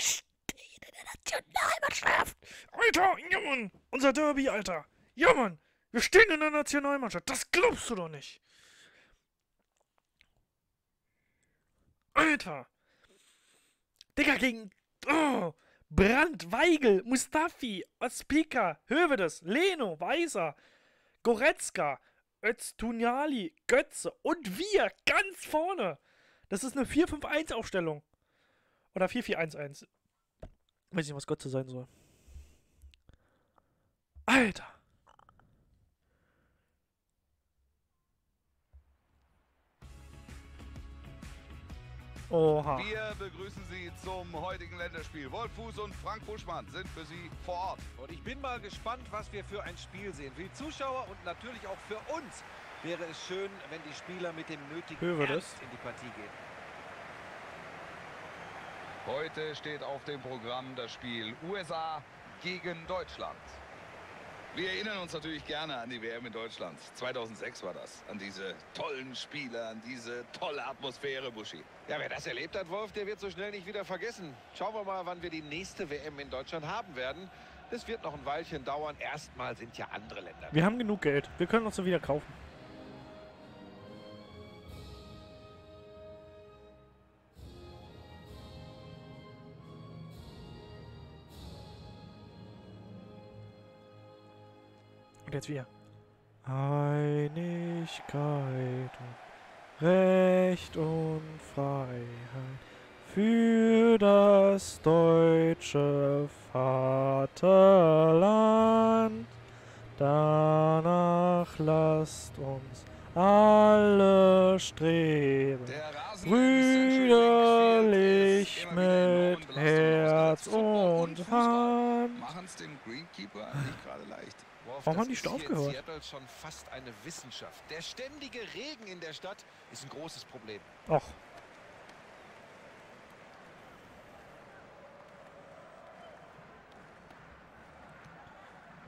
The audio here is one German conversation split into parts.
stehen in der Nationalmannschaft. Alter, ja unser Derby, Alter. Ja Mann, wir stehen in der Nationalmannschaft. Das glaubst du doch nicht. Alter. Digga, gegen oh, Brandt, Weigel, Mustafi, Ospika, Hövedes, Leno, Weiser, Goretzka, Öztunjali, Götze und wir ganz vorne. Das ist eine 4-5-1-Aufstellung. Oder 4-4-1-1. Weiß nicht, was Götze sein soll. Alter. Oha. Wir begrüßen Sie zum heutigen Länderspiel. Wolf Fuß und Frank Buschmann sind für Sie vor Ort. Und ich bin mal gespannt, was wir für ein Spiel sehen. Für die Zuschauer und natürlich auch für uns wäre es schön, wenn die Spieler mit dem nötigen Ernst in die Partie gehen. Heute steht auf dem Programm das Spiel USA gegen Deutschland. Wir erinnern uns natürlich gerne an die WM in Deutschland. 2006 war das. An diese tollen Spiele, an diese tolle Atmosphäre, Buschi. Ja, wer das erlebt hat, Wolf, der wird so schnell nicht wieder vergessen. Schauen wir mal, wann wir die nächste WM in Deutschland haben werden. Das wird noch ein Weilchen dauern. Erstmal sind ja andere Länder. Wir haben genug Geld. Wir können uns so wieder kaufen. Und jetzt wieder. Einigkeit und Recht und Freiheit für das deutsche Vaterland. Danach lasst uns alle streben, Der Rasen brüderlich mit Herz und Hand. Machen es dem Greenkeeper nicht gerade leicht. Warum haben die ist Staub hier in gehört? Seattle schon fast eine Wissenschaft. Der ständige Regen in der Stadt ist ein großes Problem. Och.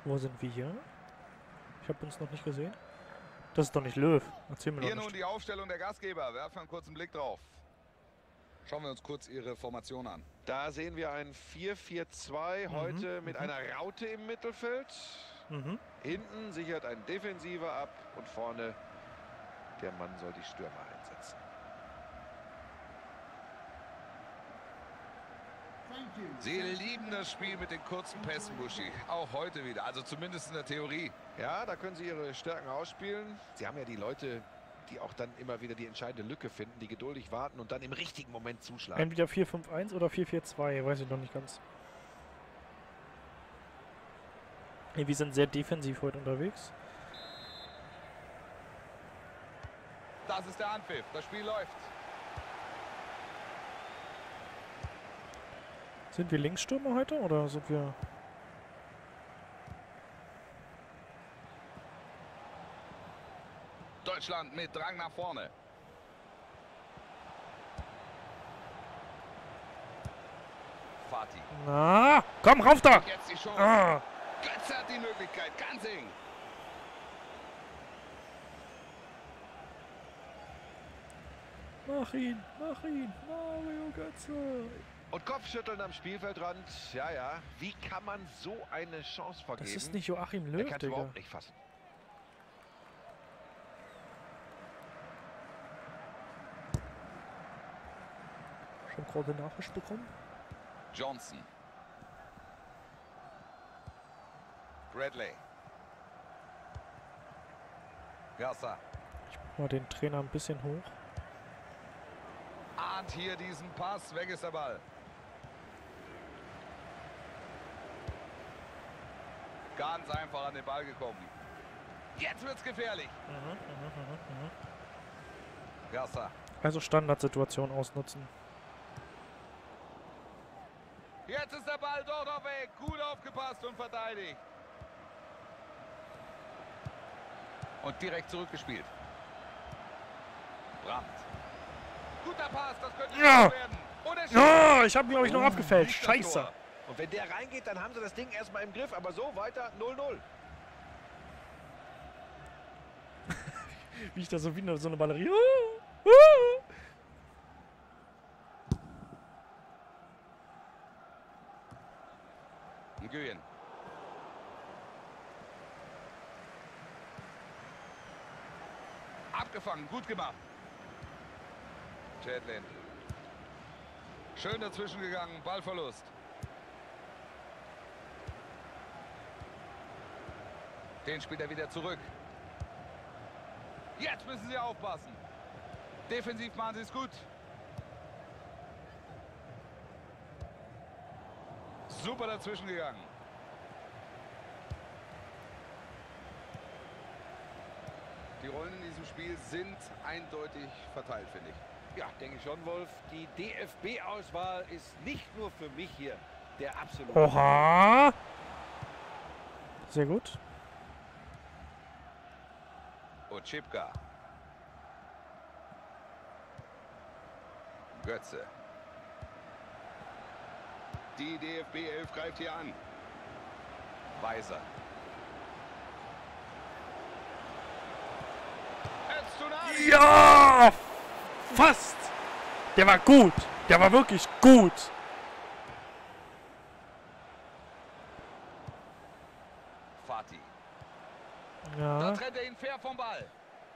Wo sind wir hier? Ich habe uns noch nicht gesehen. Das ist doch nicht Löw. Erzähl mir Hier doch nun nicht. die Aufstellung der Gastgeber. Werfen einen kurzen Blick drauf. Schauen wir uns kurz ihre Formation an. Da sehen wir ein 4-4-2 heute mit einer Raute im Mittelfeld. Mhm. Hinten sichert ein Defensiver ab und vorne der Mann soll die Stürmer einsetzen. Sie lieben das Spiel mit den kurzen Pässen, Buschi. Auch heute wieder. Also zumindest in der Theorie. Ja, da können sie ihre Stärken ausspielen. Sie haben ja die Leute, die auch dann immer wieder die entscheidende Lücke finden, die geduldig warten und dann im richtigen Moment zuschlagen. Entweder 4-5-1 oder 4-4-2. Weiß ich noch nicht ganz. Hey, wir sind sehr defensiv heute unterwegs. Das ist der Anpfiff. Das Spiel läuft. Sind wir Linksstürmer heute oder sind wir... Deutschland mit Drang nach vorne. Fatih. Na, komm, rauf da! Ah, die Möglichkeit. Ganz eng. mach ihn, mach ihn, Mario Götze. Und Kopfschütteln am Spielfeldrand. Ja, ja. Wie kann man so eine Chance vergeben? Das ist nicht Joachim Er Löw, kann es Digga. überhaupt nicht fassen. Schon gerade Nachricht bekommen? Johnson. Bradley. Gasser. Mal den Trainer ein bisschen hoch. Ahnt hier diesen Pass. Weg ist der Ball. Ganz einfach an den Ball gekommen. Jetzt wird's gefährlich. Gasser. Also Standardsituation ausnutzen. Jetzt ist der Ball doch noch weg. Gut aufgepasst und verteidigt. Und direkt zurückgespielt. Brandt. Guter Pass, das könnte Ja. ja. werden. Er. Oh, ich habe glaube ich noch Oh, abgefälscht. Scheiße. Und wenn der reingeht, dann haben sie das Ding erstmal im Griff. Aber so weiter 0-0. Wie ich da so wie eine, so eine Ballerie. Nguyen. Abgefangen, gut gemacht. Chadlin. Schön dazwischen gegangen, Ballverlust. Den spielt er wieder zurück. Jetzt müssen sie aufpassen. Defensiv machen sie es gut. Super dazwischen gegangen. Die Rollen in diesem Spiel sind eindeutig verteilt, finde ich. Ja, denke ich schon, Wolf. Die DFB-Auswahl ist nicht nur für mich hier der absolute. Oha. Sehr gut. Otschipka. Götze. Die DFB 11 greift hier an. Weiser. Öztunali. Ja! Fast! Der war gut. Der war wirklich gut. Fatih. Da Ja. trennt er ihn fair vom Ball.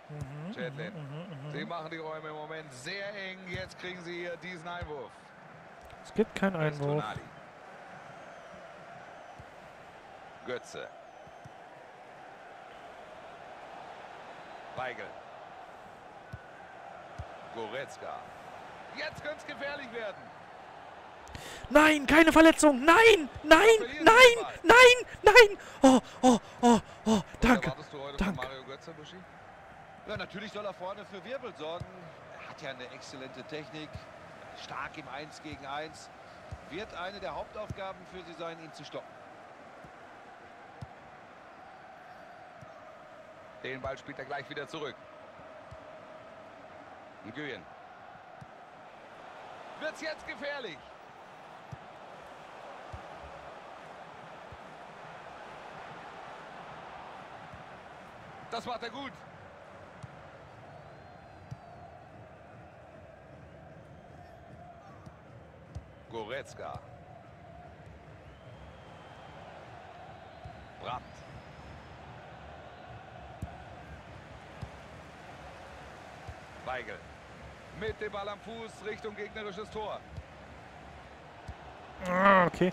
Mhm, Chadlin. mhm, mhm, Sie mhm. machen die Räume im Moment sehr eng. Jetzt kriegen sie hier diesen Einwurf. Es gibt keinen Einwurf. Götze. Weigel. Goretzka. Jetzt könnte es gefährlich werden. Nein, keine Verletzung. Nein, nein, nein, nein, nein. Oh, oh, oh, oh. Danke. danke. Ja, natürlich soll er vorne für Wirbel sorgen. Er hat ja eine exzellente Technik. Stark im 1 gegen 1. Wird eine der Hauptaufgaben für sie sein, ihn zu stoppen. Den Ball spielt er gleich wieder zurück. Nguyen. Wird's jetzt gefährlich? Das macht er gut. Goretzka. Brandt. Weigel. Mit dem Ball am Fuß Richtung gegnerisches Tor. Ah, okay.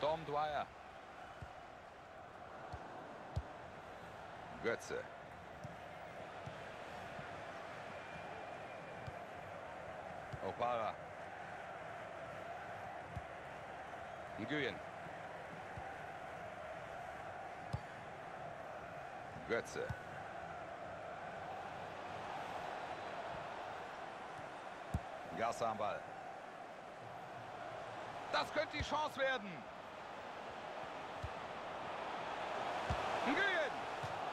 Tom Dwyer. Götze. Opara. Nguyen. Götze. Gasser am Ball. Das könnte die Chance werden. Nguyen.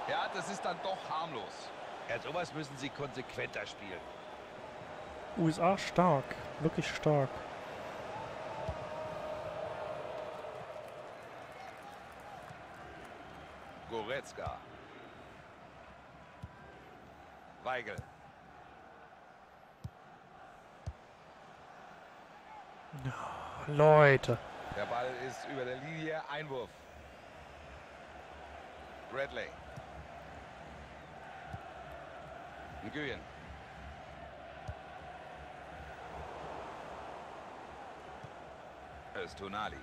Ja, das ist dann doch harmlos. Ja, sowas müssen sie konsequenter spielen. USA stark. Wirklich stark. Goretzka. Weigel. Leute. Der Ball ist über der Linie. Einwurf. Bradley. Nguyen. Öztunali.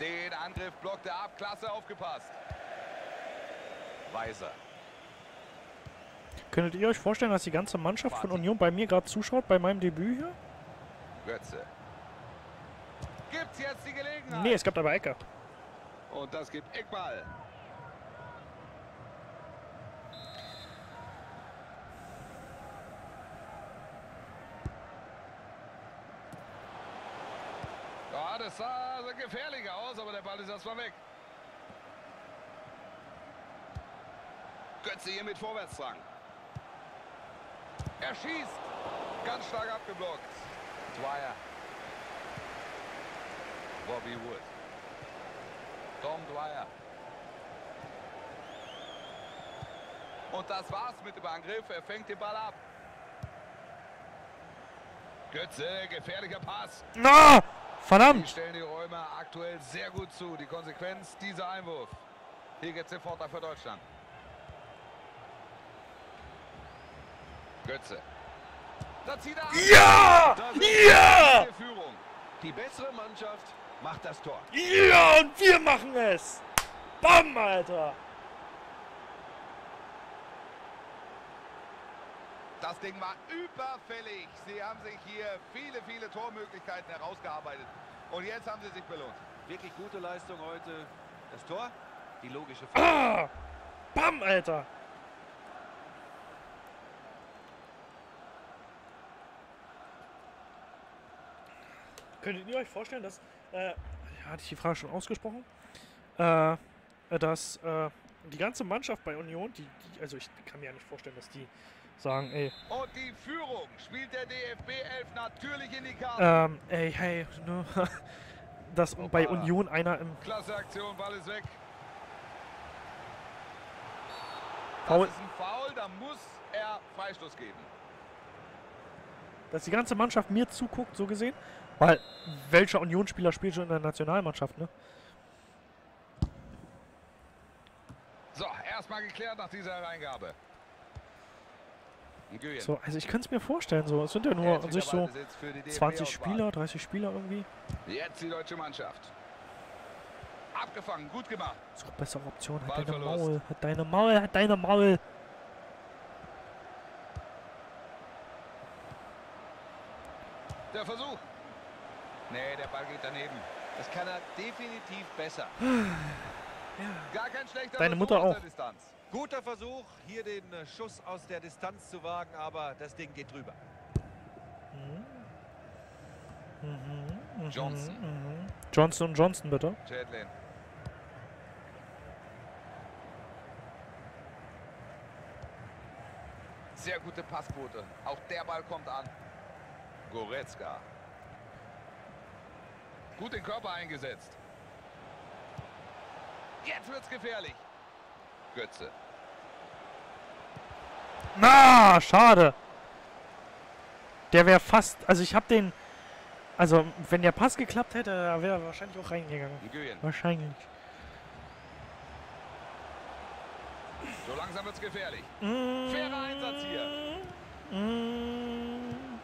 Den Angriff blockt er ab. Klasse aufgepasst. Weiser. Könntet ihr euch vorstellen, dass die ganze Mannschaft von Union bei mir gerade zuschaut, bei meinem Debüt hier? Götze. Gibt's jetzt die Gelegenheit? Nee, es gab aber Ecke. Und das gibt Eckball. Ja, das sah so gefährlicher aus, aber der Ball ist erstmal weg. Götze hier mit Vorwärtsdrang. Er schießt. Ganz stark abgeblockt. Dwyer. Bobby Wood. Tom Dwyer. Und das war's mit dem Angriff. Er fängt den Ball ab. Götze, gefährlicher Pass. Na! Die Verdammt! stellen die Räume aktuell sehr gut zu. Die Konsequenz, dieser Einwurf. Hier geht's den Vorteil für Deutschland. Götze. Da zieht er ab. Ja! Ja! die Führung. Die bessere Mannschaft macht das Tor. Ja, und wir machen es! Bam, Alter! Das Ding war überfällig. Sie haben sich hier viele, viele Tormöglichkeiten herausgearbeitet. Und jetzt haben sie sich belohnt. Wirklich gute Leistung heute. Das Tor, die logische Folge. Ah! Bam, Alter! Könntet ihr euch vorstellen, dass, äh, hatte ich die Frage schon ausgesprochen, äh, dass äh, die ganze Mannschaft bei Union, die, die, also ich kann mir ja nicht vorstellen, dass die sagen, ey, Und die Führung spielt der DFB 11 natürlich in die Karte. ähm, ey, hey, ne, dass bei Hoppala. Union einer im Klasse Aktion, Ball ist weg. Foul. Das ist ein Foul, da muss er Freistoß geben. dass die ganze Mannschaft mir zuguckt, so gesehen. Weil, welcher Unionsspieler spielt schon in der Nationalmannschaft, ne? So, erstmal geklärt nach dieser Hereingabe. Nguyen. So, also ich könnte es mir vorstellen, so. Es sind ja nur an sich so Ballbesitz für die 20 DFB-Auswahl. Spieler, 30 Spieler irgendwie. Jetzt die deutsche Mannschaft. Abgefangen, gut gemacht. Auch bessere Option. Hat deine. Maul, hat deine Maul, hat deine Maul. Der Versuch. Nee, der Ball geht daneben. Das kann er definitiv besser. Gar kein schlechter Deine Versuch Mutter auch. Guter Versuch, hier den äh, Schuss aus der Distanz zu wagen, aber das Ding geht drüber. Mhm, Johnson. mhm. Johnson und Johnson, bitte. Chadlin. Sehr gute Passquote. Auch der Ball kommt an. Goretzka. Gut den Körper eingesetzt. Jetzt wird's gefährlich. Götze. Na, schade. Der wäre fast, also ich habe den, also wenn der Pass geklappt hätte, wäre er wahrscheinlich auch reingegangen. Nguyen. Wahrscheinlich. So langsam wird's gefährlich. Mm, Fairer Einsatz hier. mm.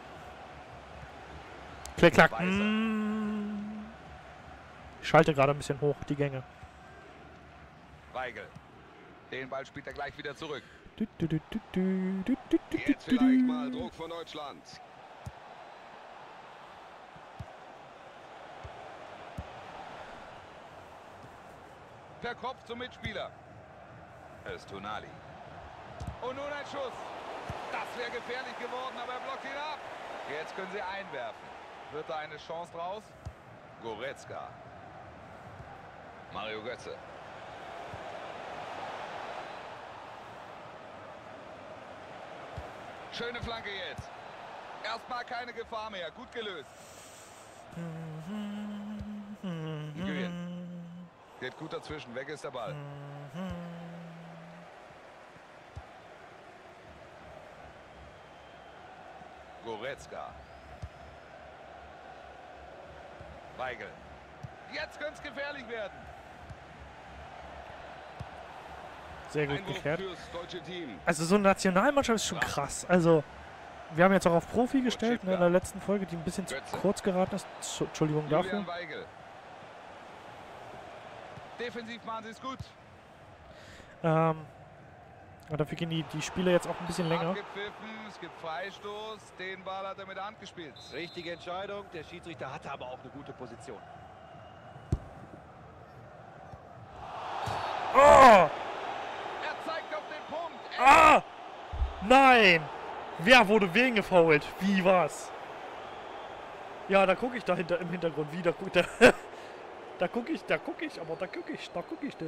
Klick, klack. Mm. Ich schalte gerade ein bisschen hoch, die Gänge. Weigel. Den Ball spielt er gleich wieder zurück. Du, Jetzt vielleicht mal Druck von Deutschland. Per Kopf zum Mitspieler. Es ist Tonali. Und nun ein Schuss. Das wäre gefährlich geworden, aber er blockt ihn ab. Jetzt können sie einwerfen. Wird da eine Chance draus? Goretzka. Mario Götze. Schöne Flanke jetzt. Erstmal keine Gefahr mehr. Gut gelöst. Geht gut dazwischen. Weg ist der Ball. Goretzka. Weigel. Jetzt könnte es gefährlich werden. Sehr gut geklärt. Team. Also so eine Nationalmannschaft ist schon krass. Also wir haben jetzt auch auf Profi gestellt ne, in der letzten Folge, die ein bisschen zu kurz geraten ist. Zu- Entschuldigung dafür. Defensiv machen sie es gut. Ähm, aber dafür gehen die, die Spiele jetzt auch ein bisschen länger. Es gibt Freistoß. Den Ball hat er mit der Hand gespielt. Richtige Entscheidung. Der Schiedsrichter hatte aber auch eine gute Position. Oh! Er zeigt auf den Punkt. Er Ah! Nein! Wer wurde wen gefault? Wie was? Ja, da gucke ich da hinter im Hintergrund. Wie, da guckt der. da gucke ich, da gucke ich, aber da gucke ich, da gucke ich. Da.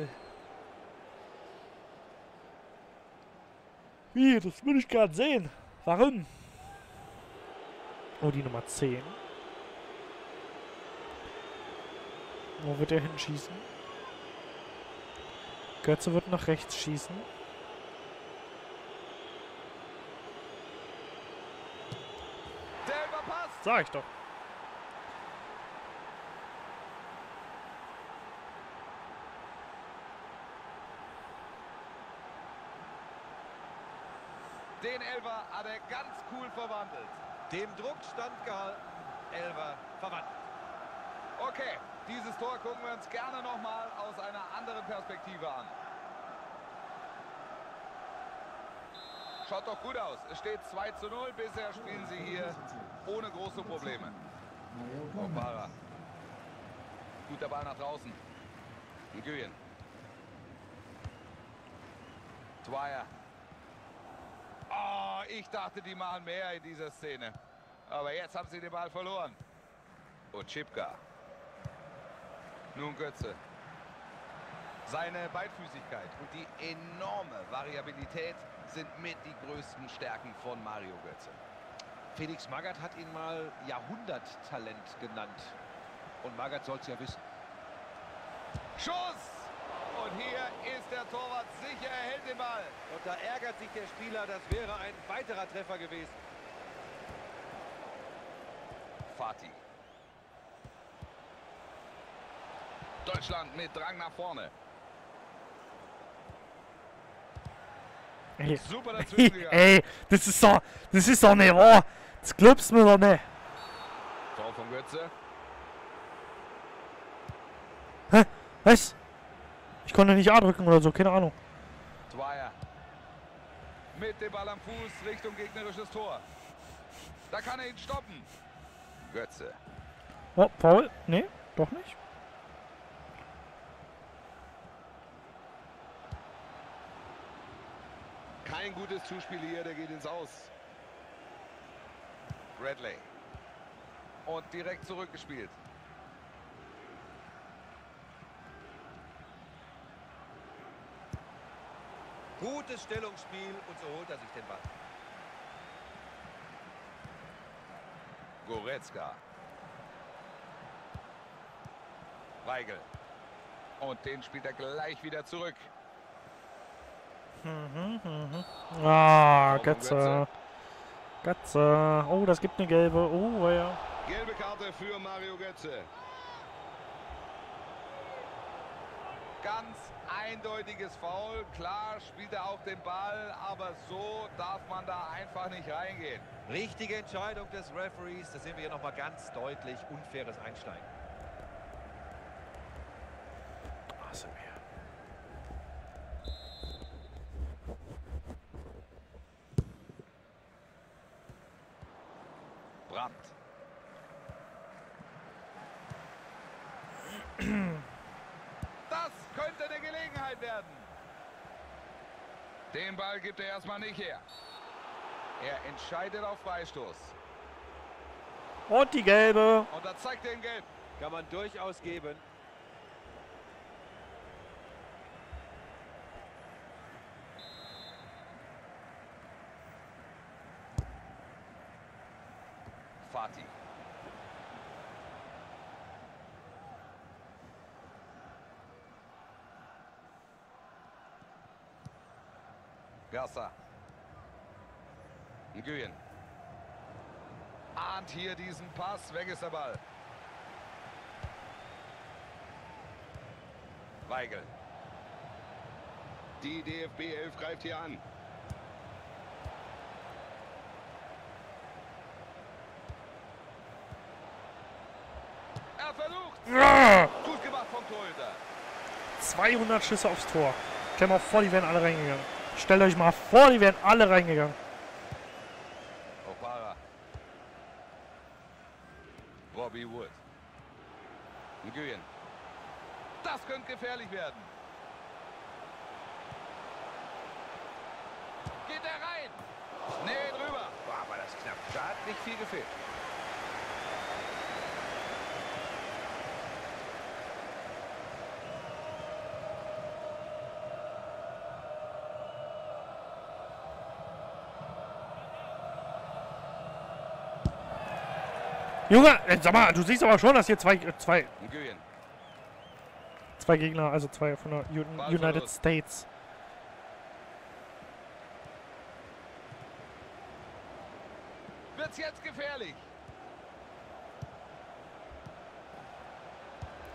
Wie, das will ich gerade sehen. Warum? Oh, die Nummer 10. Wo wird er hinschießen? Götze wird nach rechts schießen. Der Überpass. Sag ich doch. Den Elfer hat er ganz cool verwandelt. Dem Druck standgehalten. Elfer verwandelt. Okay, dieses Tor gucken wir uns gerne nochmal aus einer anderen Perspektive an. Schaut doch gut aus. Es steht 2 zu 0. Bisher spielen sie hier ohne große Probleme. Obara. Guter Ball nach draußen. Nguyen. Dwyer. Oh, ich dachte, die machen mehr in dieser Szene. Aber jetzt haben sie den Ball verloren. Ochipka. Nun Götze. Seine Beidfüßigkeit und die enorme Variabilität sind mit die größten Stärken von Mario Götze. Felix Magath hat ihn mal Jahrhunderttalent genannt. Und Magath soll es ja wissen. Schuss! Und hier ist der Torwart sicher, er hält den Ball. Und da ärgert sich der Spieler, das wäre ein weiterer Treffer gewesen. Fatih. Deutschland mit Drang nach vorne. Ey, gegangen. ey, das ist doch, das ist doch nicht wahr. Das glaubst du mir doch nicht. Tor von Götze. Hä? Was? Ich konnte nicht A drücken oder so, keine Ahnung. Dwyer. Mit dem Ball am Fuß Richtung gegnerisches Tor. Da kann er ihn stoppen. Götze. Oh, Paul? Nee, doch nicht. Kein gutes Zuspiel hier, der geht ins Aus. Bradley. Und direkt zurückgespielt. Gutes Stellungsspiel und so holt er sich den Ball. Goretzka. Weigel. Und den spielt er gleich wieder zurück. Ah, Tor von Götze. Götze. Oh, das gibt eine gelbe. Oh, ja. Gelbe Karte für Mario Götze. Ganz eindeutiges Foul. Klar spielt er auch den Ball, aber so darf man da einfach nicht reingehen. Richtige Entscheidung des Referees. Da sehen wir hier nochmal ganz deutlich unfaires Einsteigen. Brandt. Das könnte eine Gelegenheit werden. Den Ball gibt er erstmal nicht her. Er entscheidet auf Freistoß. Und die gelbe. Und da zeigt ihn gelb. Kann man durchaus geben. Fatih. Gasser. Nguyen. Ahnt hier diesen Pass. Weg ist der Ball. Weigel. Die DFB 11 greift hier an. Er versucht. Gut gemacht vom Torhüter. 200 Schüsse aufs Tor. Stell mal vor, die wären alle reingegangen. Stellt euch mal vor, die wären alle reingegangen. Junge, äh, sag mal, du siehst aber schon, dass hier zwei, äh, zwei, zwei Gegner, also zwei von der United States. Wird's jetzt gefährlich.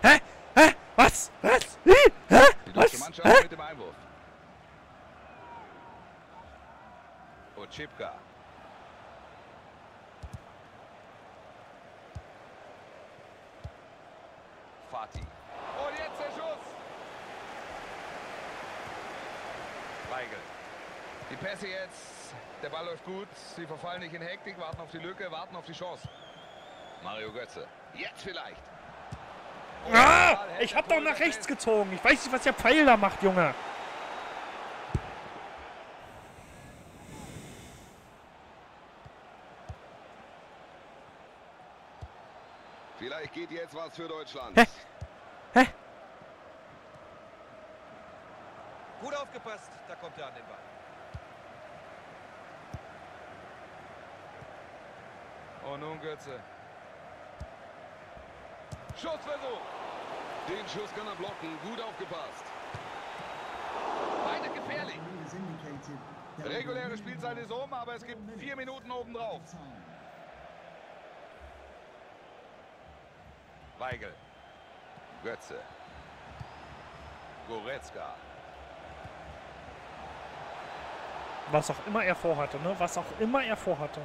Hä? Hä? Was? Was? Hä? Hä? Was? Hä? Und Chipka. Jetzt der Schuss. Weigel. Die Pässe jetzt. Der Ball läuft gut. Sie verfallen nicht in Hektik, warten auf die Lücke, warten auf die Chance. Mario Götze. Jetzt vielleicht. Und Ah! Ball hält Ich hab doch nach rechts gezogen. Ich weiß nicht, was der Pfeil da macht, Junge. Vielleicht geht jetzt was für Deutschland. Hä? Gut aufgepasst, da kommt er an den Ball. Und nun Götze. Schussversuch. Den Schuss kann er blocken. Gut aufgepasst. Beide gefährlich. Reguläre Spielzeit ist um, aber es gibt vier Minuten obendrauf. Weigel. Götze. Goretzka. Was auch immer er vorhatte, ne? Was auch immer er vorhatte.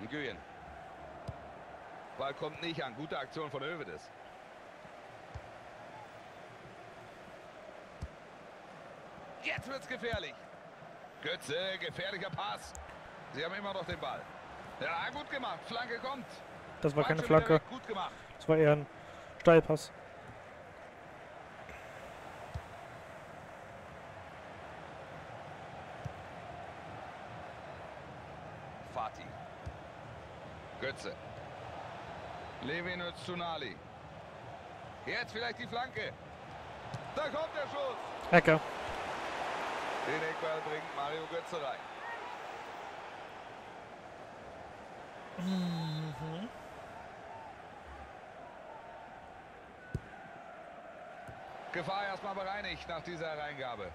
Nguyen. Ball kommt nicht an. Gute Aktion von Hövedes. Jetzt wird's gefährlich. Götze, gefährlicher Pass. Sie haben immer noch den Ball. Ja, gut gemacht. Flanke kommt. Das war keine Flanke. weg. Gut gemacht. Das war eher ein Steilpass. Fatih. Götze. Levin Öztunali. Jetzt vielleicht die Flanke. Da kommt der Schuss. Ecke. Den Eckball bringt Mario Götze rein. Gefahr erstmal bereinigt nach dieser Reingabe.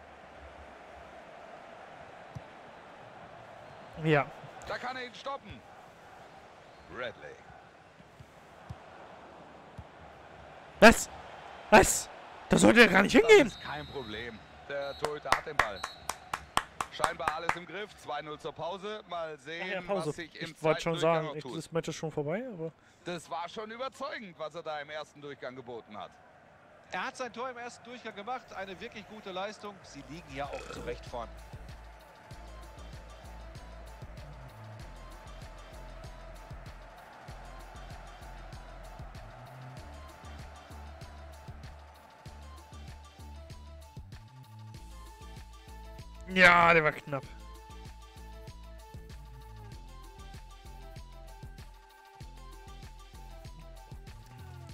Ja. Da kann er ihn stoppen. Redley. Was? Was? Da sollte er gar nicht Das hingehen. ist kein Problem. Der Torhüter hat den Ball. Scheinbar alles im Griff. 2-0 zur Pause. Mal sehen, ja, was Pause. sich im Ich wollte zweiten schon Durchgang sagen, ich, das Match ist schon vorbei, aber. Das war schon überzeugend, was er da im ersten Durchgang geboten hat. Er hat sein Tor im ersten Durchgang gemacht, eine wirklich gute Leistung. Sie liegen ja auch zu Recht vorn. Ja, der war knapp.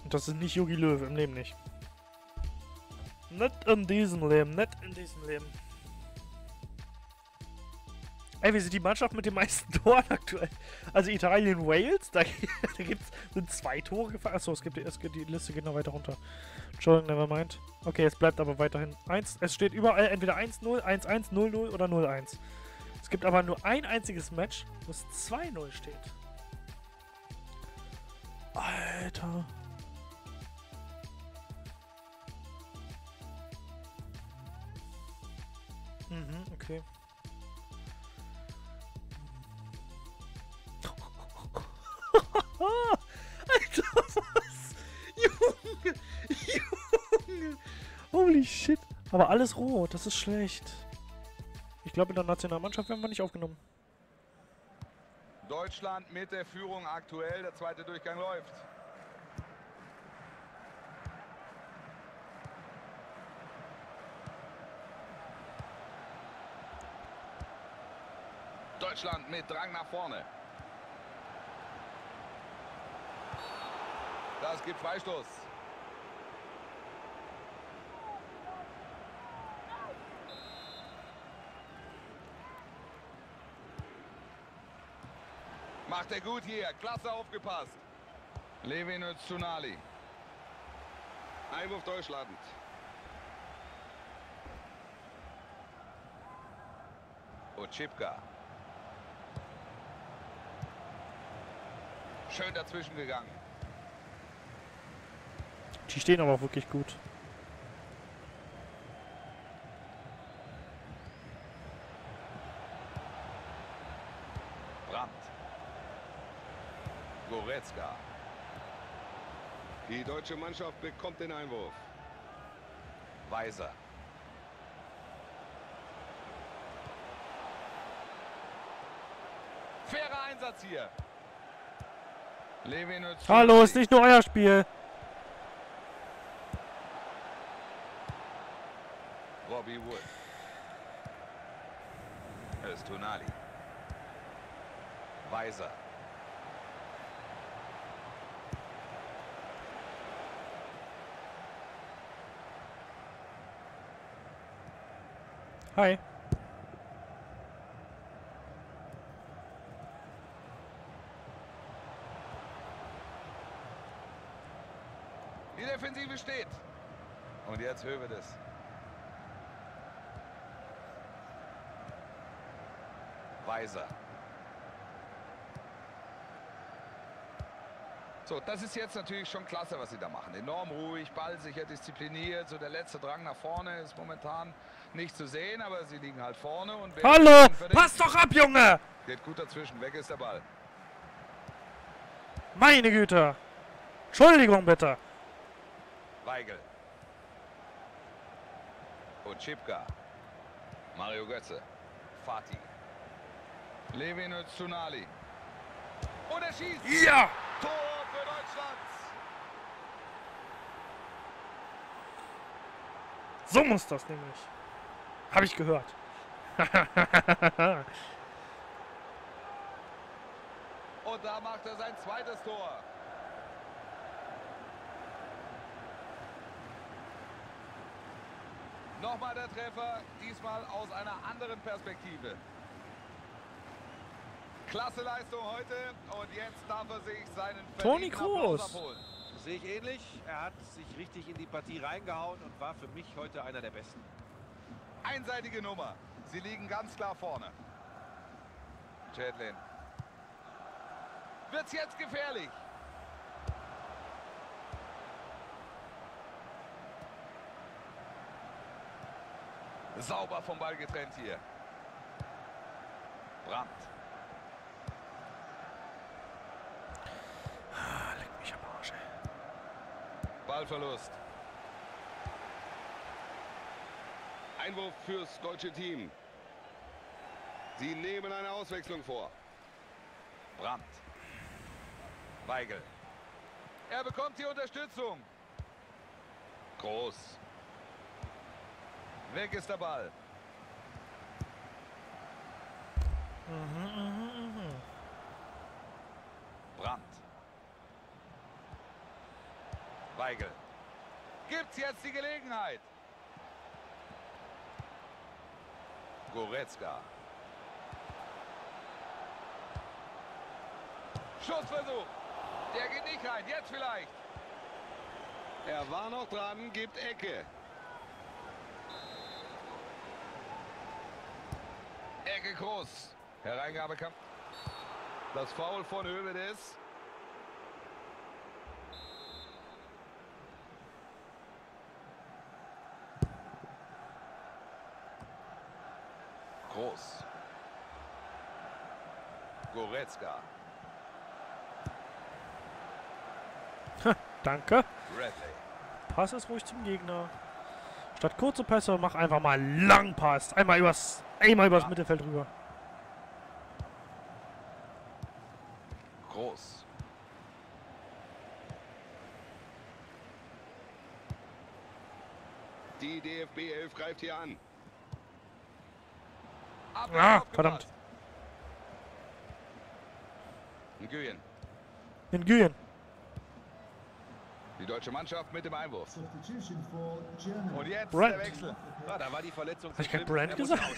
Und das ist nicht Yogi Löw, im Leben nicht. Nicht in diesem Leben, nicht in diesem Leben. Ey, wir sind die Mannschaft mit den meisten Toren aktuell. Also Italien, Wales, da, da gibt's, sind zwei Tore gefallen. Achso, es gibt, die- es gibt, die Liste geht noch weiter runter. Entschuldigung, nevermind. Okay, es bleibt aber weiterhin 1. Es steht überall entweder 1-0, 1-1, 0-0 oder 0-1. Es gibt aber nur ein einziges Match, wo es 2-0 steht. Alter. Mhm, okay. Alter, was? Junge, Junge. Holy shit. Aber alles rot, das ist schlecht. Ich glaube, in der Nationalmannschaft werden wir nicht aufgenommen. Deutschland mit der Führung aktuell. Der zweite Durchgang läuft. Deutschland mit Drang nach vorne. Das gibt Freistoß. Macht er gut hier. Klasse aufgepasst. Levin Öztunali. Einwurf Deutschland. Ochipka. Schön dazwischen gegangen. Die stehen aber auch wirklich gut. Brandt. Goretzka. Die deutsche Mannschaft bekommt den Einwurf. Weiser. Fairer Einsatz hier. Hallo, ist nicht nur euer Spiel. Robbie Wood. Tonali. Weiser. Hi. Die Defensive steht. Und jetzt Hövedes. Weiser. So, das ist jetzt natürlich schon klasse, was sie da machen. Enorm ruhig, ballsicher, diszipliniert. So der letzte Drang nach vorne ist momentan nicht zu sehen, aber sie liegen halt vorne. Und Hallo! Pass doch ab, Junge! Geht gut dazwischen. Weg ist der Ball. Meine Güte! Entschuldigung bitte. Weigel. Und Schipka. Mario Götze. Fatih. Levin Öztunali. Und er schießt. Ja! Tor für Deutschland. So muss das nämlich. Habe ich gehört. Und da macht er sein zweites Tor. Nochmal der Treffer, diesmal aus einer anderen Perspektive. Klasse Leistung heute und jetzt darf er sich seinen Toni Kroos. Sehe ich ähnlich. Er hat sich richtig in die Partie reingehauen und war für mich heute einer der Besten. Einseitige Nummer. Sie liegen ganz klar vorne. Chadlin. Wird's jetzt gefährlich? Sauber vom Ball getrennt hier. Brandt. Ah, leck mich am Arsch, ey. Ballverlust. Einwurf fürs deutsche Team. Sie nehmen eine Auswechslung vor. Brandt. Weigel. Er bekommt die Unterstützung. Groß. Weg ist der Ball. Brandt. Weigel. Gibt's jetzt die Gelegenheit? Goretzka. Schussversuch. Der geht nicht rein. Jetzt vielleicht. Er war noch dran, gibt Ecke. Ecke Groß. Hereingabe kam. Das Foul von Hövedes. Groß. Goretzka. Danke. Bradley. Pass es ruhig zum Gegner. Statt kurze Pässe, mach einfach mal lang Pass. Einmal übers, einmal übers Mittelfeld rüber. Groß. Die DFB 11 greift hier an. Ah, verdammt. Nguyen. In Güyen. Die deutsche Mannschaft mit dem Einwurf. Und jetzt Brand. der Wechsel. Ah, da war die Verletzung Hab ich kein. Brand gesagt?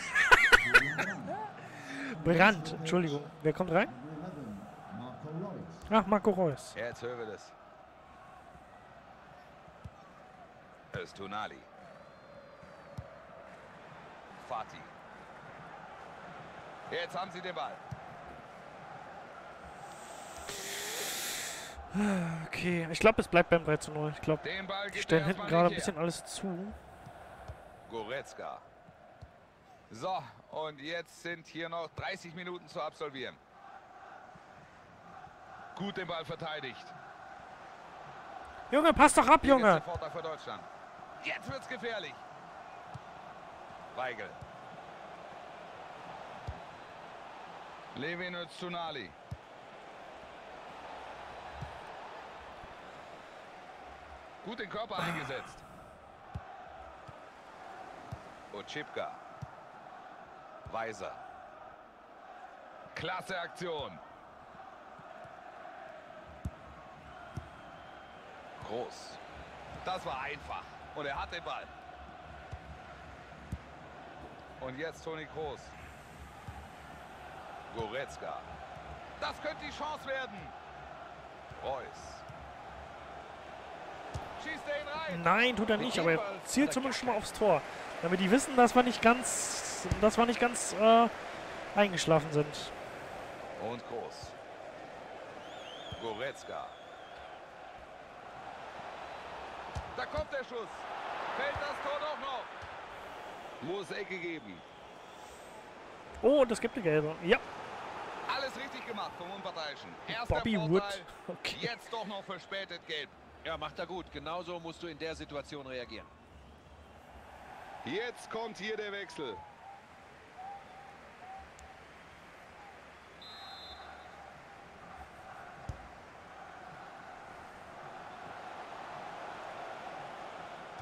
Brand. Entschuldigung. Wer kommt rein? Number 11, Marco Reus. Ach, Marco Reus. Jetzt hören wir das. Es ist Tonali. Fatih. Jetzt haben sie den Ball. Okay, ich glaube, es bleibt beim 3 zu 0. Ich glaube, die stellen hinten gerade ein bisschen alles zu. Goretzka. So, und jetzt sind hier noch 30 Minuten zu absolvieren. Gut den Ball verteidigt. Junge, pass doch ab, Hier Junge! für Deutschland. Jetzt wird's gefährlich. Weigel. Levin Öztunali. Gut den Körper eingesetzt. Otschipka. Weiser. Klasse Aktion. Groß. Das war einfach. Und er hat den Ball. Und jetzt Toni Groß. Goretzka. Das könnte die Chance werden. Reus. Schießt er ihn rein. Nein, tut er nicht, aber er zielt zumindest schon mal aufs Tor. Damit die wissen, dass wir nicht ganz, dass wir nicht ganz äh, eingeschlafen sind. Und Groß. Goretzka. Da kommt der Schuss. Fällt das Tor doch noch. Muss Ecke geben. Oh, und es gibt eine gelbe. Ja, Alles richtig gemacht vom Unparteiischen. Erster Bobby Vorteil, Wood. Okay. Jetzt doch noch verspätet gelb. Ja, macht er gut. Genauso musst du in der Situation reagieren. Jetzt kommt hier der Wechsel.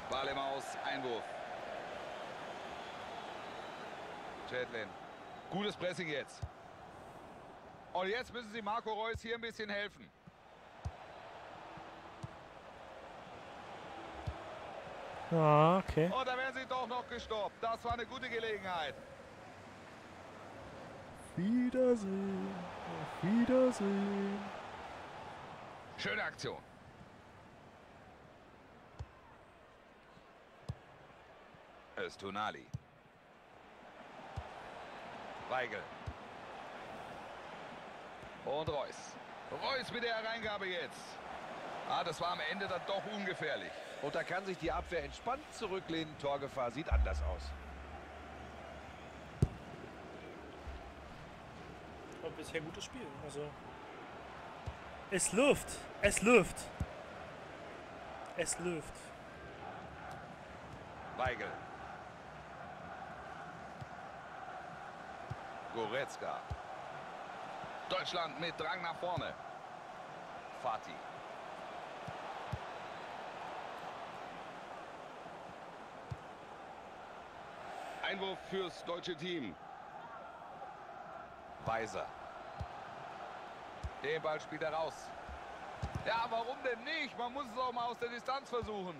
Ball im Aus, Einwurf. Chadlin. Gutes Pressing jetzt. Und jetzt müssen sie Marco Reus hier ein bisschen helfen. Ah, okay. Und da werden sie doch noch gestoppt. Das war eine gute Gelegenheit. Wiedersehen. Auf Wiedersehen. Schöne Aktion. Östunali. Weigel. Und Reus. Reus mit der Hereingabe jetzt. Ah, das war am Ende dann doch ungefährlich. Und da kann sich die Abwehr entspannt zurücklehnen. Torgefahr sieht anders aus. Aber bisher gutes Spiel. Also. Es läuft. Es läuft. Es läuft. Weigel. Goretzka. Deutschland mit Drang nach vorne. Fatih. Einwurf fürs deutsche Team. Weiser. Den Ball spielt er raus. Ja, warum denn nicht? Man muss es auch mal aus der Distanz versuchen.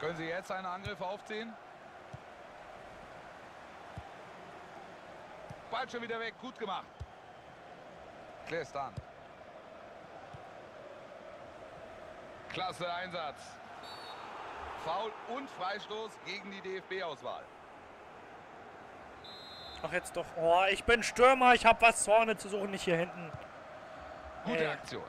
Können Sie jetzt einen Angriff aufziehen? Ball schon wieder weg. Gut gemacht. Klestan. Klasse Einsatz. Foul und Freistoß gegen die DFB-Auswahl. Ach, jetzt doch. Oh, ich bin Stürmer. Ich hab was vorne zu suchen, nicht hier hinten. Gute Ey. Aktion.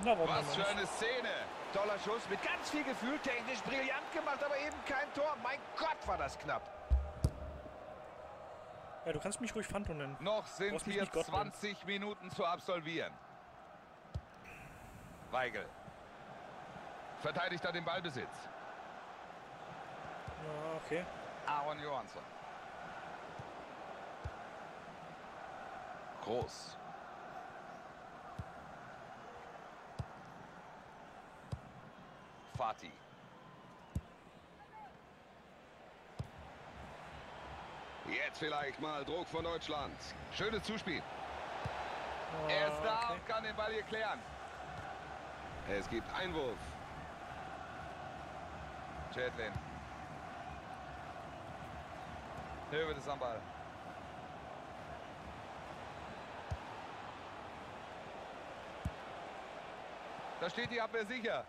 Na, warum Was für eine Szene. Toller Schuss mit ganz viel Gefühl, technisch brillant gemacht, aber eben kein Tor. Mein Gott, war das knapp. Ja, du kannst mich ruhig Fanto nennen. Noch sind hier nicht Gott nennen. 20 Minuten zu absolvieren. Weigel. Verteidigt er den Ballbesitz. Ja, okay. Aaron Johansson. Groß. Fatih. Jetzt vielleicht mal Druck von Deutschland. Schönes Zuspiel. Ah, Er ist da okay. und kann den Ball hier klären. Es gibt Einwurf. Chadlin. Höwe ist am Ball. Da steht die Abwehr sicher.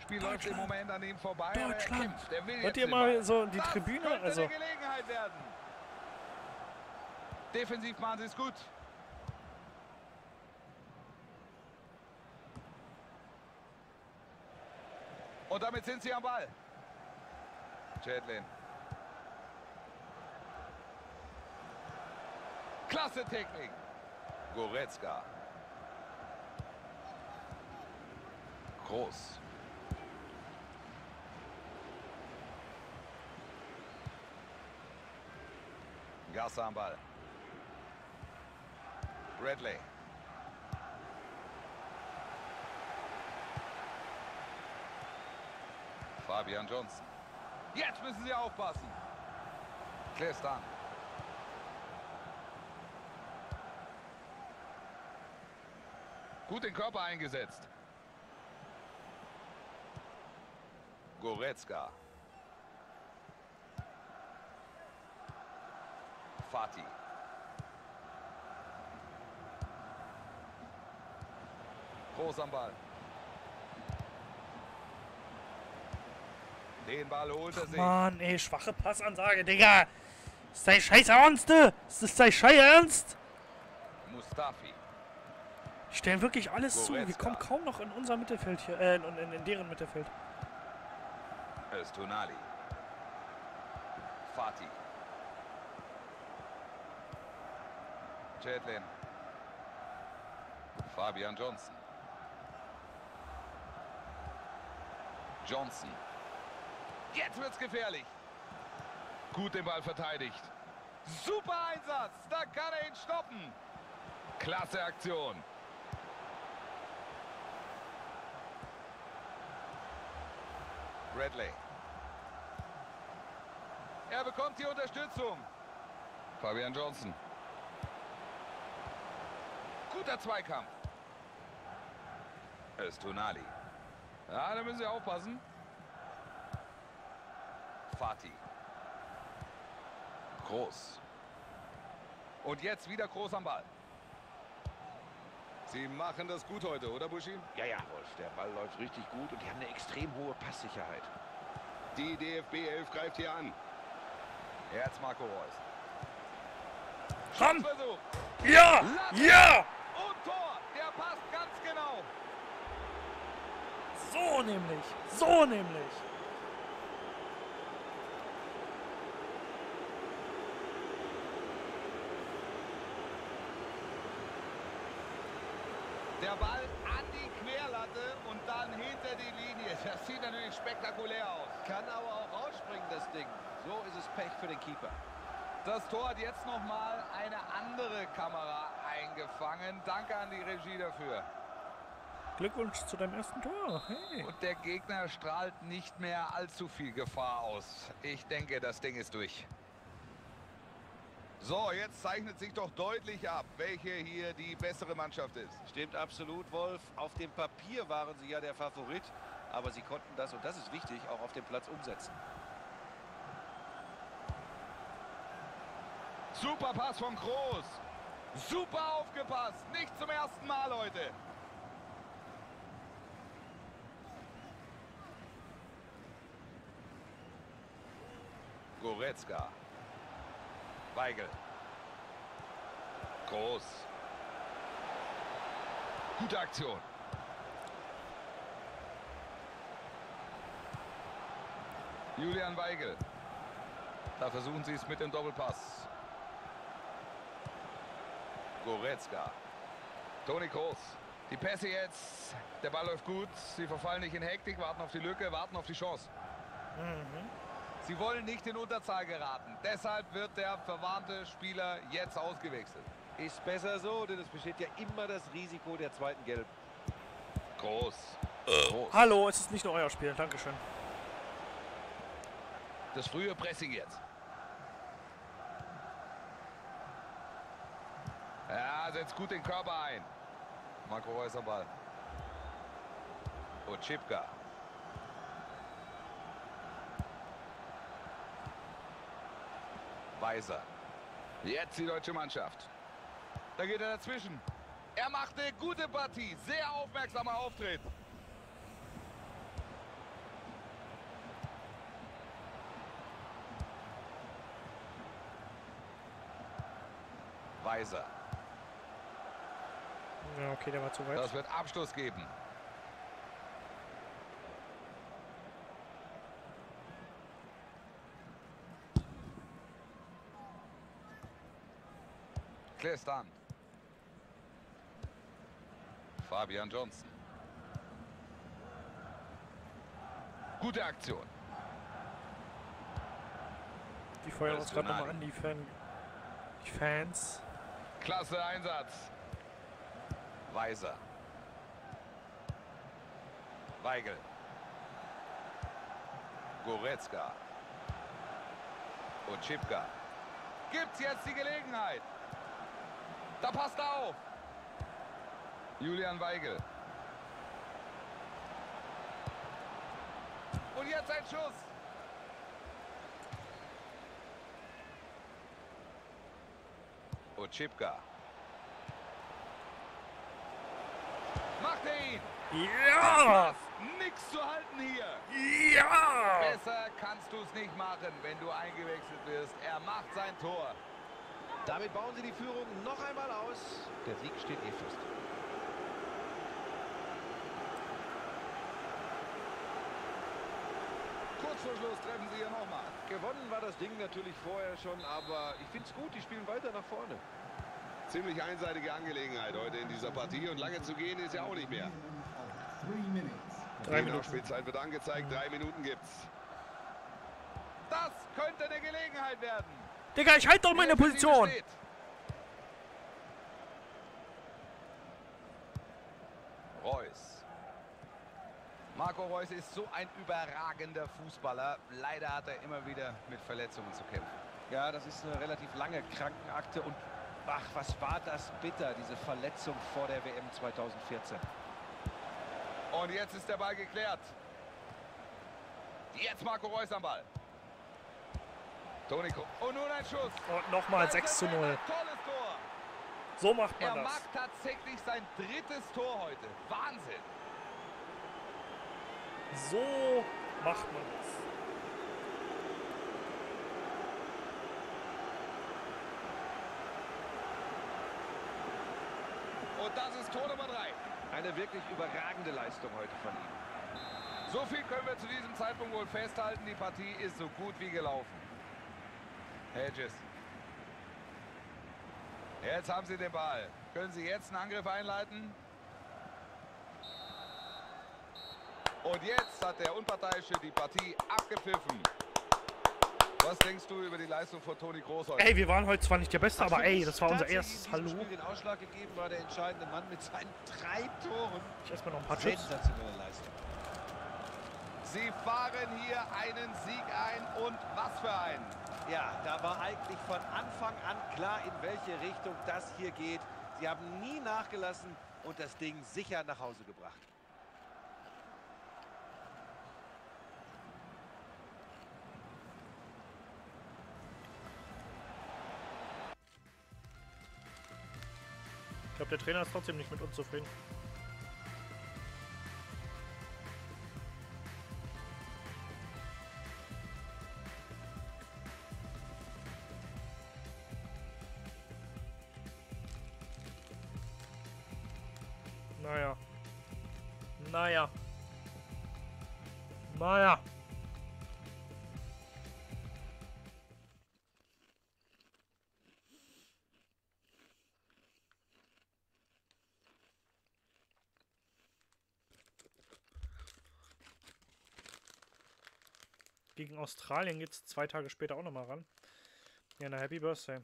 Spiel läuft im. Moment an ihm vorbei. Er Deutschland. kämpft. Er will Hört jetzt ihr mal so in die Das Tribüne? Also- eine Gelegenheit werden. Defensiv machen sie es gut. Und damit sind sie am Ball. Chadlin. Klasse Technik. Goretzka. Groß. Gasser am Ball. Bradley. Fabian Johnson. Jetzt müssen sie aufpassen. Klestan. Gut den Körper eingesetzt. Goretzka. Fatih. Groß am Ball. Den Ball holt er sich. Mann, ey, schwache Passansage, Digga. Ist dein Scheiß Ernst? du? Ist das dein Scheiß Ernst? Mustafi. Die stellen wirklich alles zu. Wir Goretzka. kommen kaum noch in unser Mittelfeld hier, äh, in, in, in deren Mittelfeld. Öztunali. Fatih. Chadlin. Fabian Johnson. Johnson. Jetzt wird's gefährlich. Gut den Ball verteidigt. Super Einsatz. Da kann er ihn stoppen. Klasse Aktion. Bradley. Er bekommt die Unterstützung. Fabian Johnson. Guter Zweikampf. Öztunali. Ja, da müssen Sie aufpassen. Fatih. Groß. Und jetzt wieder Groß am Ball. Sie machen das gut heute, oder Buschi? Ja, ja, Wolf, der Ball läuft richtig gut und die haben eine extrem hohe Passsicherheit. Die DFB 11 greift hier an. Jetzt Marco Reus. Komm! Ja! Ja! Und Tor. Der passt ganz genau. So nämlich. So nämlich. Der Ball an die Querlatte und dann hinter die Linie. Das sieht natürlich spektakulär aus. Kann aber auch rausspringen, das Ding. So ist es Pech für den Keeper. Das Tor hat jetzt noch mal eine andere Kamera eingefangen. Danke an die Regie dafür. Glückwunsch zu deinem ersten Tor. Hey. Und der Gegner strahlt nicht mehr allzu viel Gefahr aus. Ich denke, das Ding ist durch. So, jetzt zeichnet sich doch deutlich ab, welche hier die bessere Mannschaft ist. Stimmt absolut, Wolf. Auf dem Papier waren sie ja der Favorit. Aber sie konnten das, und das ist wichtig, auch auf dem Platz umsetzen. Super Pass von Groß. Super aufgepasst. Nicht zum ersten Mal heute. Goretzka. Weigel. Groß. Gute Aktion. Julian Weigel. Da versuchen sie es mit dem Doppelpass. Goretzka. Toni Kroos. Die Pässe jetzt. Der Ball läuft gut. Sie verfallen nicht in Hektik, warten auf die Lücke, warten auf die Chance. Sie wollen nicht in Unterzahl geraten. Deshalb wird der verwarnte Spieler jetzt ausgewechselt. Ist besser so, denn es besteht ja immer das Risiko der zweiten Gelb. Groß. Groß. Hallo, es ist nicht nur euer Spiel. Dankeschön. Das frühe Pressing jetzt. Ja, setzt gut den Körper ein. Marco Reus am Ball. Und Chipka. Weiser. Jetzt die deutsche Mannschaft. Da geht er dazwischen. Er macht eine gute Partie. Sehr aufmerksamer Auftritt. Weiser. Ja, okay, der war zu weit. Das wird Abschluss geben. Klestan. Fabian Johnson. Gute Aktion. Die feuern uns gerade nochmal an, die, Fan die Fans. Klasse Einsatz. Weiser. Weigel. Goretzka. Und Chipka. Gibt's jetzt die Gelegenheit? Da passt er auf. Julian Weigel. Und jetzt ein Schuss. Und Chipka. Macht er ihn. Ja! Nix zu halten hier. Ja! Besser kannst du es nicht machen, wenn du eingewechselt wirst. Er macht sein Tor. Damit bauen sie die Führung noch einmal aus. Der Sieg steht eh fest. Kurz vor Schluss treffen sie hier nochmal. Gewonnen war das Ding natürlich vorher schon, aber ich finde es gut, die spielen weiter nach vorne. Ziemlich einseitige Angelegenheit heute in dieser Partie und lange zu gehen ist ja auch nicht mehr. Drei Minuten. Nachspielzeit wird angezeigt, drei Minuten gibt's. Das könnte eine Gelegenheit werden. Digga, ich halte doch meine Position! steht. Reus. Marco Reus ist so ein überragender Fußballer. Leider hat er immer wieder mit Verletzungen zu kämpfen. Ja, das ist eine relativ lange Krankenakte und ach, was war das bitter, diese Verletzung vor der WM 2014. Und jetzt ist der Ball geklärt. Jetzt Marco Reus am Ball. Toni Kroos. Und nun ein Schuss. Und nochmal Das 6 ist zu ein 0. Tolles Tor. So macht Er man das. macht tatsächlich sein drittes Tor heute. Wahnsinn. So macht man das. Und das ist Tor Nummer 3. Eine wirklich überragende Leistung heute von ihm. So viel können wir zu diesem Zeitpunkt wohl festhalten. Die Partie ist so gut wie gelaufen. Hedges. Jetzt haben sie den Ball. Können sie jetzt einen Angriff einleiten? Und jetzt hat der Unparteiische die Partie abgepfiffen. Was denkst du über die Leistung von Toni Groß heute? Ey, wir waren heute zwar nicht der Beste, aber ey, das war unser erstes Hallo. Spiel den Ausschlag gegeben war der entscheidende Mann mit seinen drei Toren. Ich esse mir noch ein paar Chips. Sensationelle Leistung. Sie fahren hier einen Sieg ein und was für einen. Ja, da war eigentlich von Anfang an klar, in welche Richtung das hier geht. Sie haben nie nachgelassen und das Ding sicher nach Hause gebracht. Glaube, der Trainer ist trotzdem nicht mit uns zufrieden. Gegen Australien geht es zwei Tage später auch nochmal ran. Ja, na Happy Birthday.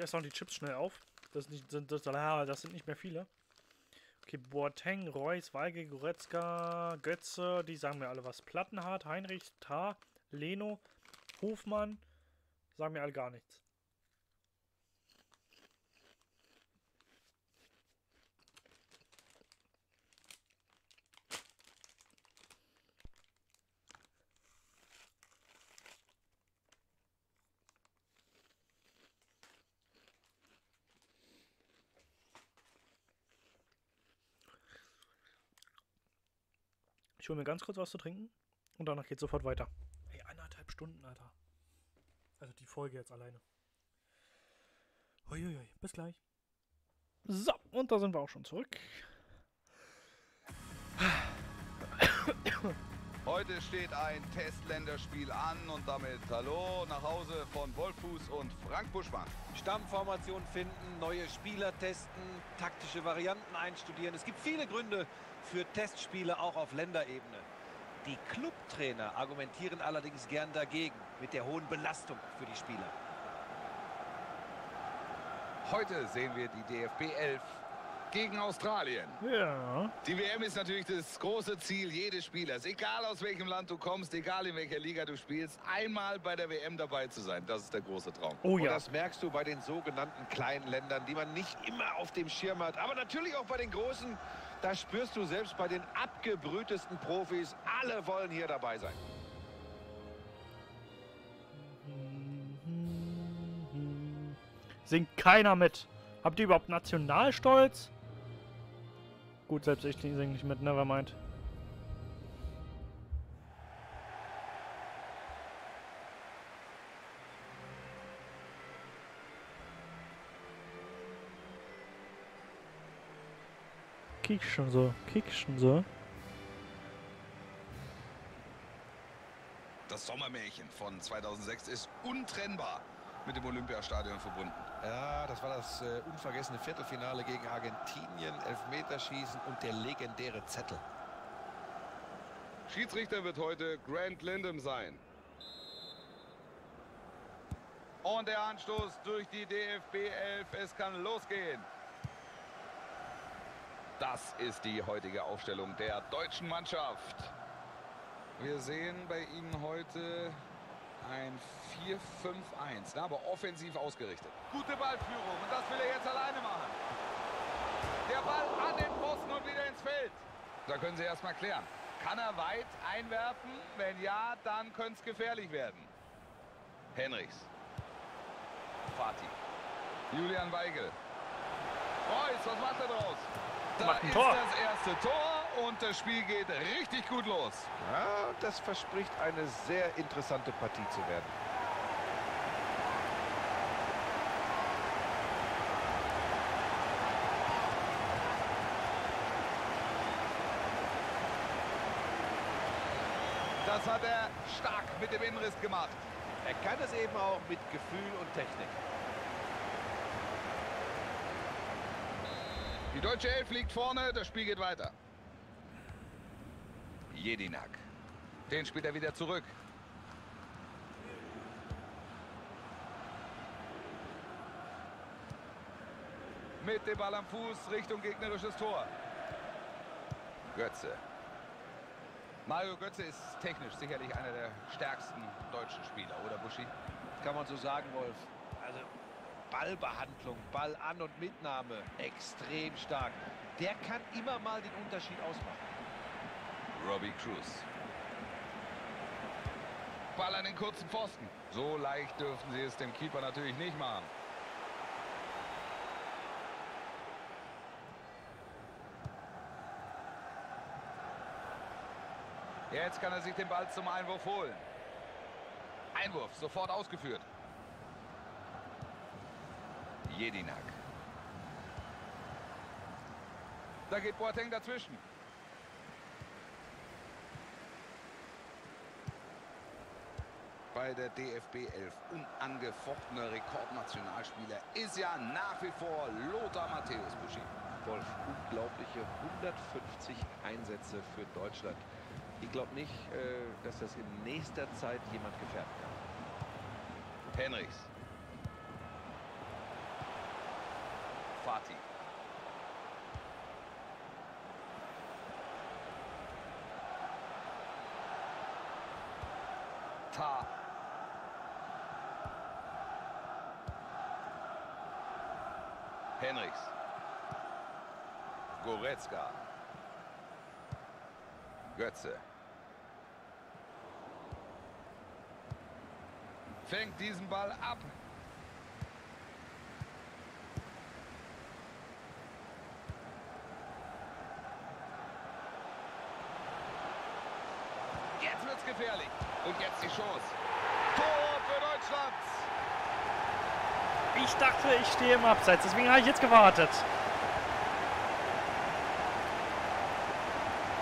Ich esse noch die Chips schnell auf. Das, nicht, sind, das, ah, das sind nicht mehr viele. Okay, Boateng, Reus, Weigel, Goretzka, Götze, die sagen mir alle was. Plattenhardt, Heinrich, Tar, Leno, Hofmann, sagen mir alle gar nichts. Hole mir ganz kurz was zu trinken und danach geht sofort weiter. Ey, eineinhalb Stunden, Alter. Also die Folge jetzt alleine. Uiuiui, bis gleich. So, und da sind wir auch schon zurück. Heute steht ein Testländerspiel an und damit Hallo nach Hause von Wolfuß und Frank Buschmann. Stammformation finden, neue Spieler testen, taktische Varianten einstudieren. Es gibt viele Gründe für Testspiele auch auf Länderebene. Die Clubtrainer argumentieren allerdings gern dagegen mit der hohen Belastung für die Spieler. Heute sehen wir die DFB 11 gegen Australien. Ja. Die WM ist natürlich das große Ziel jedes Spielers. Egal aus welchem Land du kommst, egal in welcher Liga du spielst, einmal bei der WM dabei zu sein. Das ist der große Traum. Oh Und ja. das merkst du bei den sogenannten kleinen Ländern, die man nicht immer auf dem Schirm hat. Aber natürlich auch bei den großen. Da spürst du selbst bei den abgebrühtesten Profis, alle wollen hier dabei sein. Singt keiner mit. Habt ihr überhaupt Nationalstolz? Gut, selbst ich singe nicht mit, nevermind. Kiekschen so, kiekschen so. Das Sommermärchen von 2006 ist untrennbar mit dem Olympiastadion verbunden. Ja, das war das äh, unvergessene Viertelfinale gegen Argentinien, Elfmeterschießen und der legendäre Zettel. Schiedsrichter wird heute Grant Lindem sein. Und der Anstoß durch die DFB 11. Es kann losgehen. Das ist die heutige Aufstellung der deutschen Mannschaft. Wir sehen bei ihnen heute ein 4-5-1, na, aber offensiv ausgerichtet. Gute Ballführung und das will er jetzt alleine machen. Der Ball an den Pfosten und wieder ins Feld. Da können Sie erst mal klären. Kann er weit einwerfen? Wenn ja, dann könnte es gefährlich werden. Henrichs. Fatih. Julian Weigel. Reus, was macht er draus? Da Macht ein ist Tor. das erste Tor und das Spiel geht richtig gut los. Ja, das verspricht eine sehr interessante Partie zu werden. Das hat er stark mit dem Inriss gemacht. Er kann es eben auch mit Gefühl und Technik. Die deutsche Elf liegt vorne, das Spiel geht weiter. Jedinak. Den spielt er wieder zurück. Mit dem Ball am Fuß Richtung gegnerisches Tor. Götze. Mario Götze ist technisch sicherlich einer der stärksten deutschen Spieler, oder Buschi? Kann man so sagen, Wolf. Also Ballbehandlung, Ball an und Mitnahme, extrem stark. Der kann immer mal den Unterschied ausmachen. Robbie Cruz. Ball an den kurzen Pfosten. So leicht dürfen sie es dem Keeper natürlich nicht machen. Jetzt kann er sich den Ball zum Einwurf holen. Einwurf, sofort ausgeführt. Jedinak. Da geht Boateng dazwischen. Bei der DFB 11 unangefochtener Rekordnationalspieler ist ja nach wie vor Lothar Matthäus Buschi. Wolf, unglaubliche 150 Einsätze für Deutschland. Ich glaube nicht, äh, dass das in nächster Zeit jemand gefährden kann. Henrichs. Fatih. Ta. Henrichs. Goretzka. Götze. Fängt diesen Ball ab. Jetzt wird's gefährlich. Und jetzt die Chance. Tor für Deutschland. Ich dachte, ich stehe im Abseits, deswegen habe ich jetzt gewartet.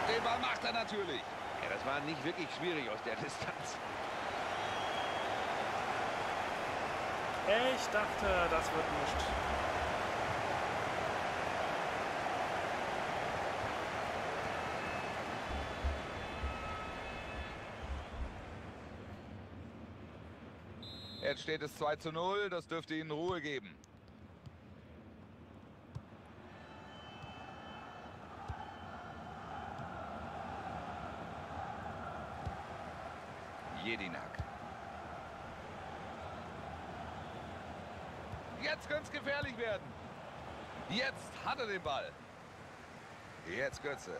Den Ball macht er natürlich. Ja, das war nicht wirklich schwierig aus der Distanz. Ich dachte, das wird nicht. Jetzt steht es 2 zu 0. Das dürfte ihnen Ruhe geben. Jedinak. Jetzt könnte es gefährlich werden. Jetzt hat er den Ball. Jetzt Götze.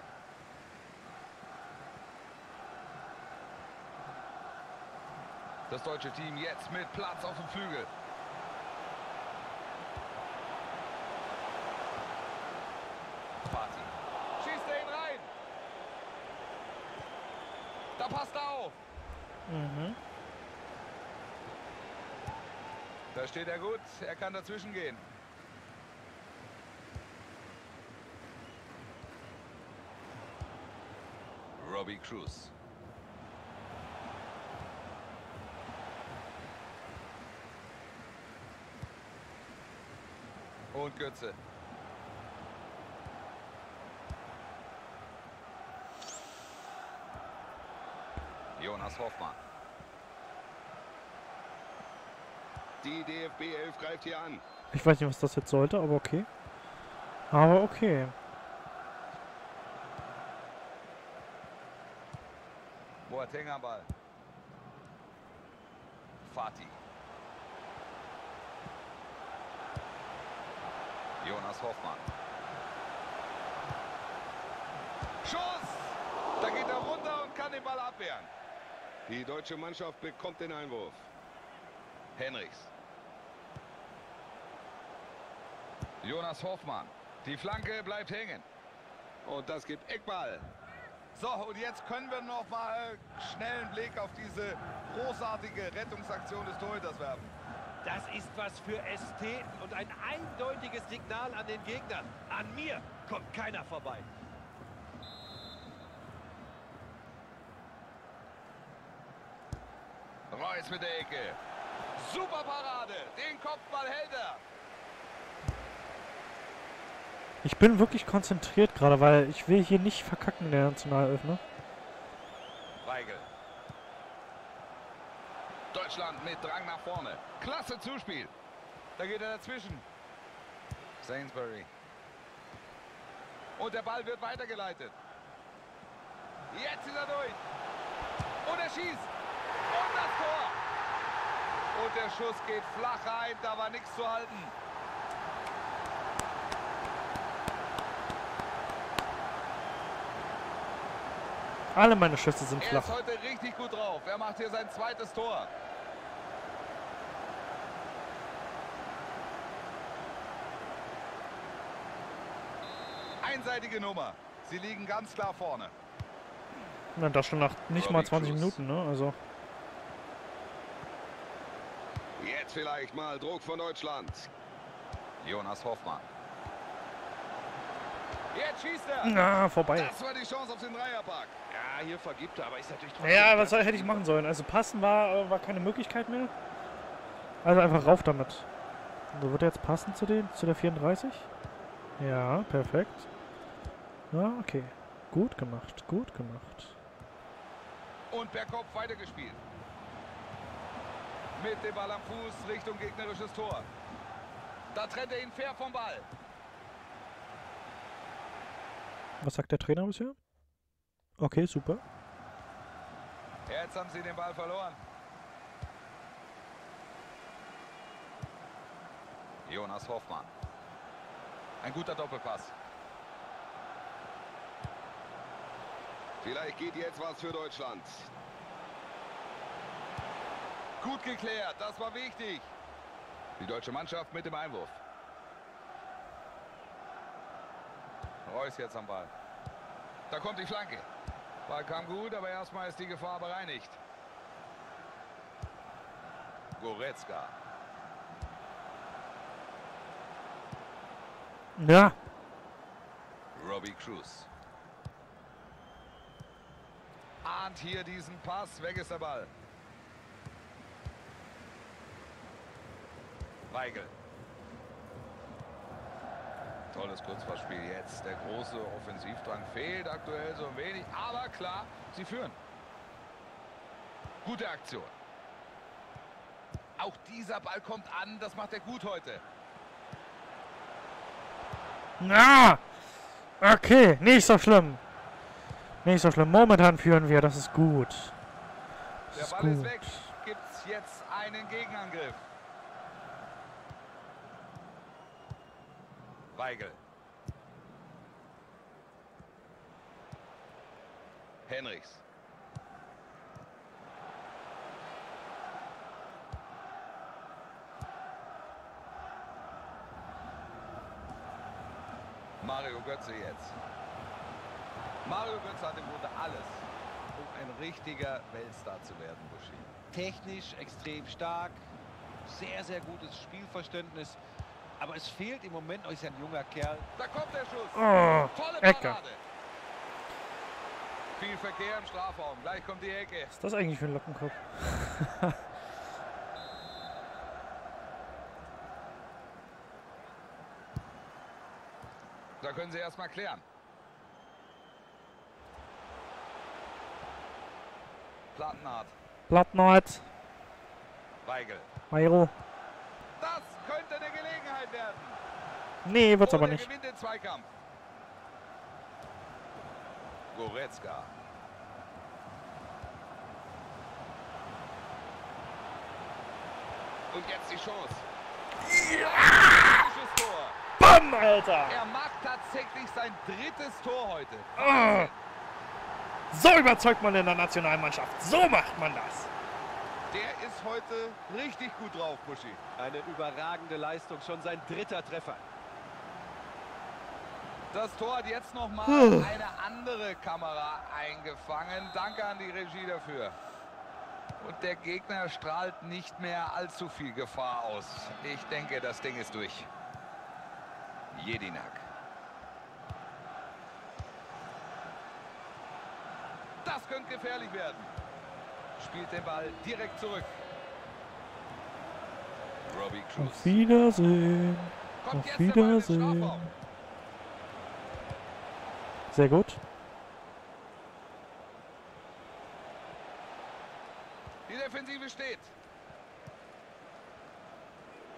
Das deutsche Team jetzt mit Platz auf dem Flügel. Party. Schießt er ihn rein. Da passt er auf. Mhm. Da steht er gut. Er kann dazwischen gehen. Robbie Cruz. Und Götze. Jonas Hoffmann. Die DFB 11 greift hier an. Ich weiß nicht, was das jetzt sollte, aber okay. Aber okay. Boateng am Ball. Fatih. Jonas Hoffmann. Schuss! Da geht er runter und kann den Ball abwehren. Die deutsche Mannschaft bekommt den Einwurf. Henrichs. Jonas Hoffmann. Die Flanke bleibt hängen. Und das gibt Eckball. So, und jetzt können wir noch mal schnell einen Blick auf diese großartige Rettungsaktion des Torhüters werfen. Das ist was für Ästheten und ein eindeutiges Signal an den Gegner. An mir kommt keiner vorbei. Reus mit der Ecke. Super Parade. Den Kopfball hält er. Ich bin wirklich konzentriert gerade, weil ich will hier nicht verkacken in der Nationalelf, ne? Weigel. Deutschland mit Drang nach vorne. Klasse Zuspiel. Da geht er dazwischen. Sainsbury. Und der Ball wird weitergeleitet. Jetzt ist er durch. Und er schießt. Und das Tor. Und der Schuss geht flach rein. Da war nichts zu halten. Alle meine Schüsse sind Er flach. ist heute richtig gut drauf. Er macht hier sein zweites Tor. Einseitige Nummer. Sie liegen ganz klar vorne. Na, das schon nach nicht mal Robbie 20 Cruz. Minuten, ne? Also. Jetzt vielleicht mal Druck von Deutschland. Jonas Hoffmann. Jetzt schießt er. Na, vorbei. Das war die Chance auf den Dreierpack. Ja, hier vergibt er, aber ist natürlich trotzdem... Ja, was soll, hätte ich machen sollen? Also passen war, äh, war keine Möglichkeit mehr. Also einfach rauf damit. So wird er jetzt passen zu den, zu der 34? Ja, perfekt. Ja, okay. Gut gemacht, gut gemacht. Und per Kopf weitergespielt. Mit dem Ball am Fuß Richtung gegnerisches Tor. Da trennt er ihn fair vom Ball. Was sagt der Trainer bisher? Okay, super. Jetzt haben sie den Ball verloren. Jonas Hoffmann. Ein guter Doppelpass. Vielleicht geht jetzt was für Deutschland. Gut geklärt, das war wichtig. Die deutsche Mannschaft mit dem Einwurf. Reus jetzt am Ball. Da kommt die Flanke. Ball kam gut, aber erstmal ist die Gefahr bereinigt. Goretzka. Ja. Robbie Cruz. Ahnt hier diesen Pass. Weg ist der Ball. Weigel. Tolles Kurzpassspiel jetzt. Der große Offensivdrang fehlt aktuell so wenig. Aber klar, sie führen. Gute Aktion. Auch dieser Ball kommt an. Das macht er gut heute. Na! Okay, nicht so schlimm. Nicht so schlimm. Momentan führen wir, das ist gut. Das Der ist Ball ist gut. weg. Gibt es jetzt einen Gegenangriff. Weigel. Henrichs. Mario Götze jetzt. Mario Götze hat im Grunde alles, um ein richtiger Weltstar zu werden, Buschi. Technisch extrem stark, sehr, sehr gutes Spielverständnis. Aber es fehlt im Moment, oh, ist ja ein junger Kerl, Da kommt der Schuss. Oh, Tolle Ecke. Parade. Viel Verkehr im Strafraum. Gleich kommt die Ecke. Was ist das eigentlich für ein Lockenkopf? Da können sie erstmal klären. Plattenhardt. Plattenhardt. Weigel. Mairo. Das könnte eine Gelegenheit werden. Nee, wird's Oh, aber nicht. Goretzka. Und jetzt die Chance. Tor. Bam, Alter! Er macht tatsächlich sein drittes Tor heute. Ah. So überzeugt man in der Nationalmannschaft. So macht man das. Der ist heute richtig gut drauf, Buschi. eine überragende Leistung, schon sein dritter Treffer. Das Tor hat jetzt noch mal Puh. eine andere Kamera eingefangen. Danke an die Regie dafür. Und der Gegner strahlt nicht mehr allzu viel Gefahr aus. Ich denke, das Ding ist durch. Jedinak. Das könnte gefährlich werden. Spielt den Ball direkt zurück. Robbie Auf. Wiedersehen. Kommt Auf Wiedersehen. Sehr gut. Die Defensive steht.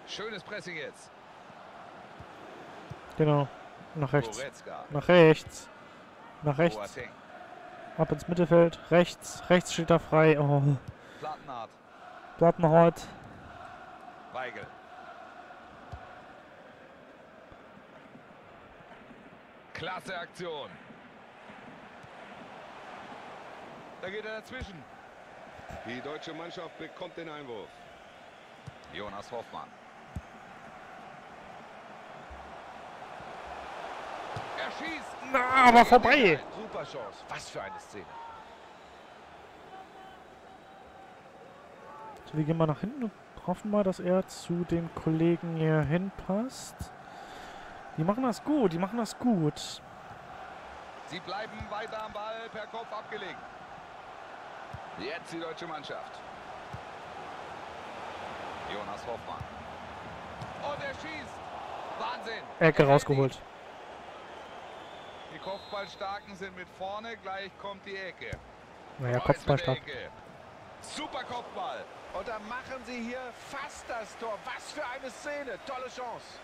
Schönes Pressing jetzt. Genau. Nach rechts. Nach rechts. Nach rechts. Boateng. Ab ins Mittelfeld. Rechts. Rechts steht da frei. Oh. Plattenhardt. Plattenhardt. Weigel. Klasse Aktion. Da geht er dazwischen. Die deutsche Mannschaft bekommt den Einwurf. Jonas Hoffmann. Er schießt. Na, aber vorbei. Super Chance, was für eine Szene. So, wir gehen mal nach hinten und hoffen mal, dass er zu den Kollegen hier hinpasst. Die machen das gut, die machen das gut. Sie bleiben weiter am Ball, per Kopf abgelegt. Jetzt die deutsche Mannschaft. Jonas Hoffmann. Und er schießt. Wahnsinn. Ecke Er rausgeholt. Die Kopfballstarken sind mit vorne, gleich kommt die Ecke. Naja, Kopfballstark. Super Kopfball. Und dann machen sie hier fast das Tor. Was für eine Szene, tolle Chance.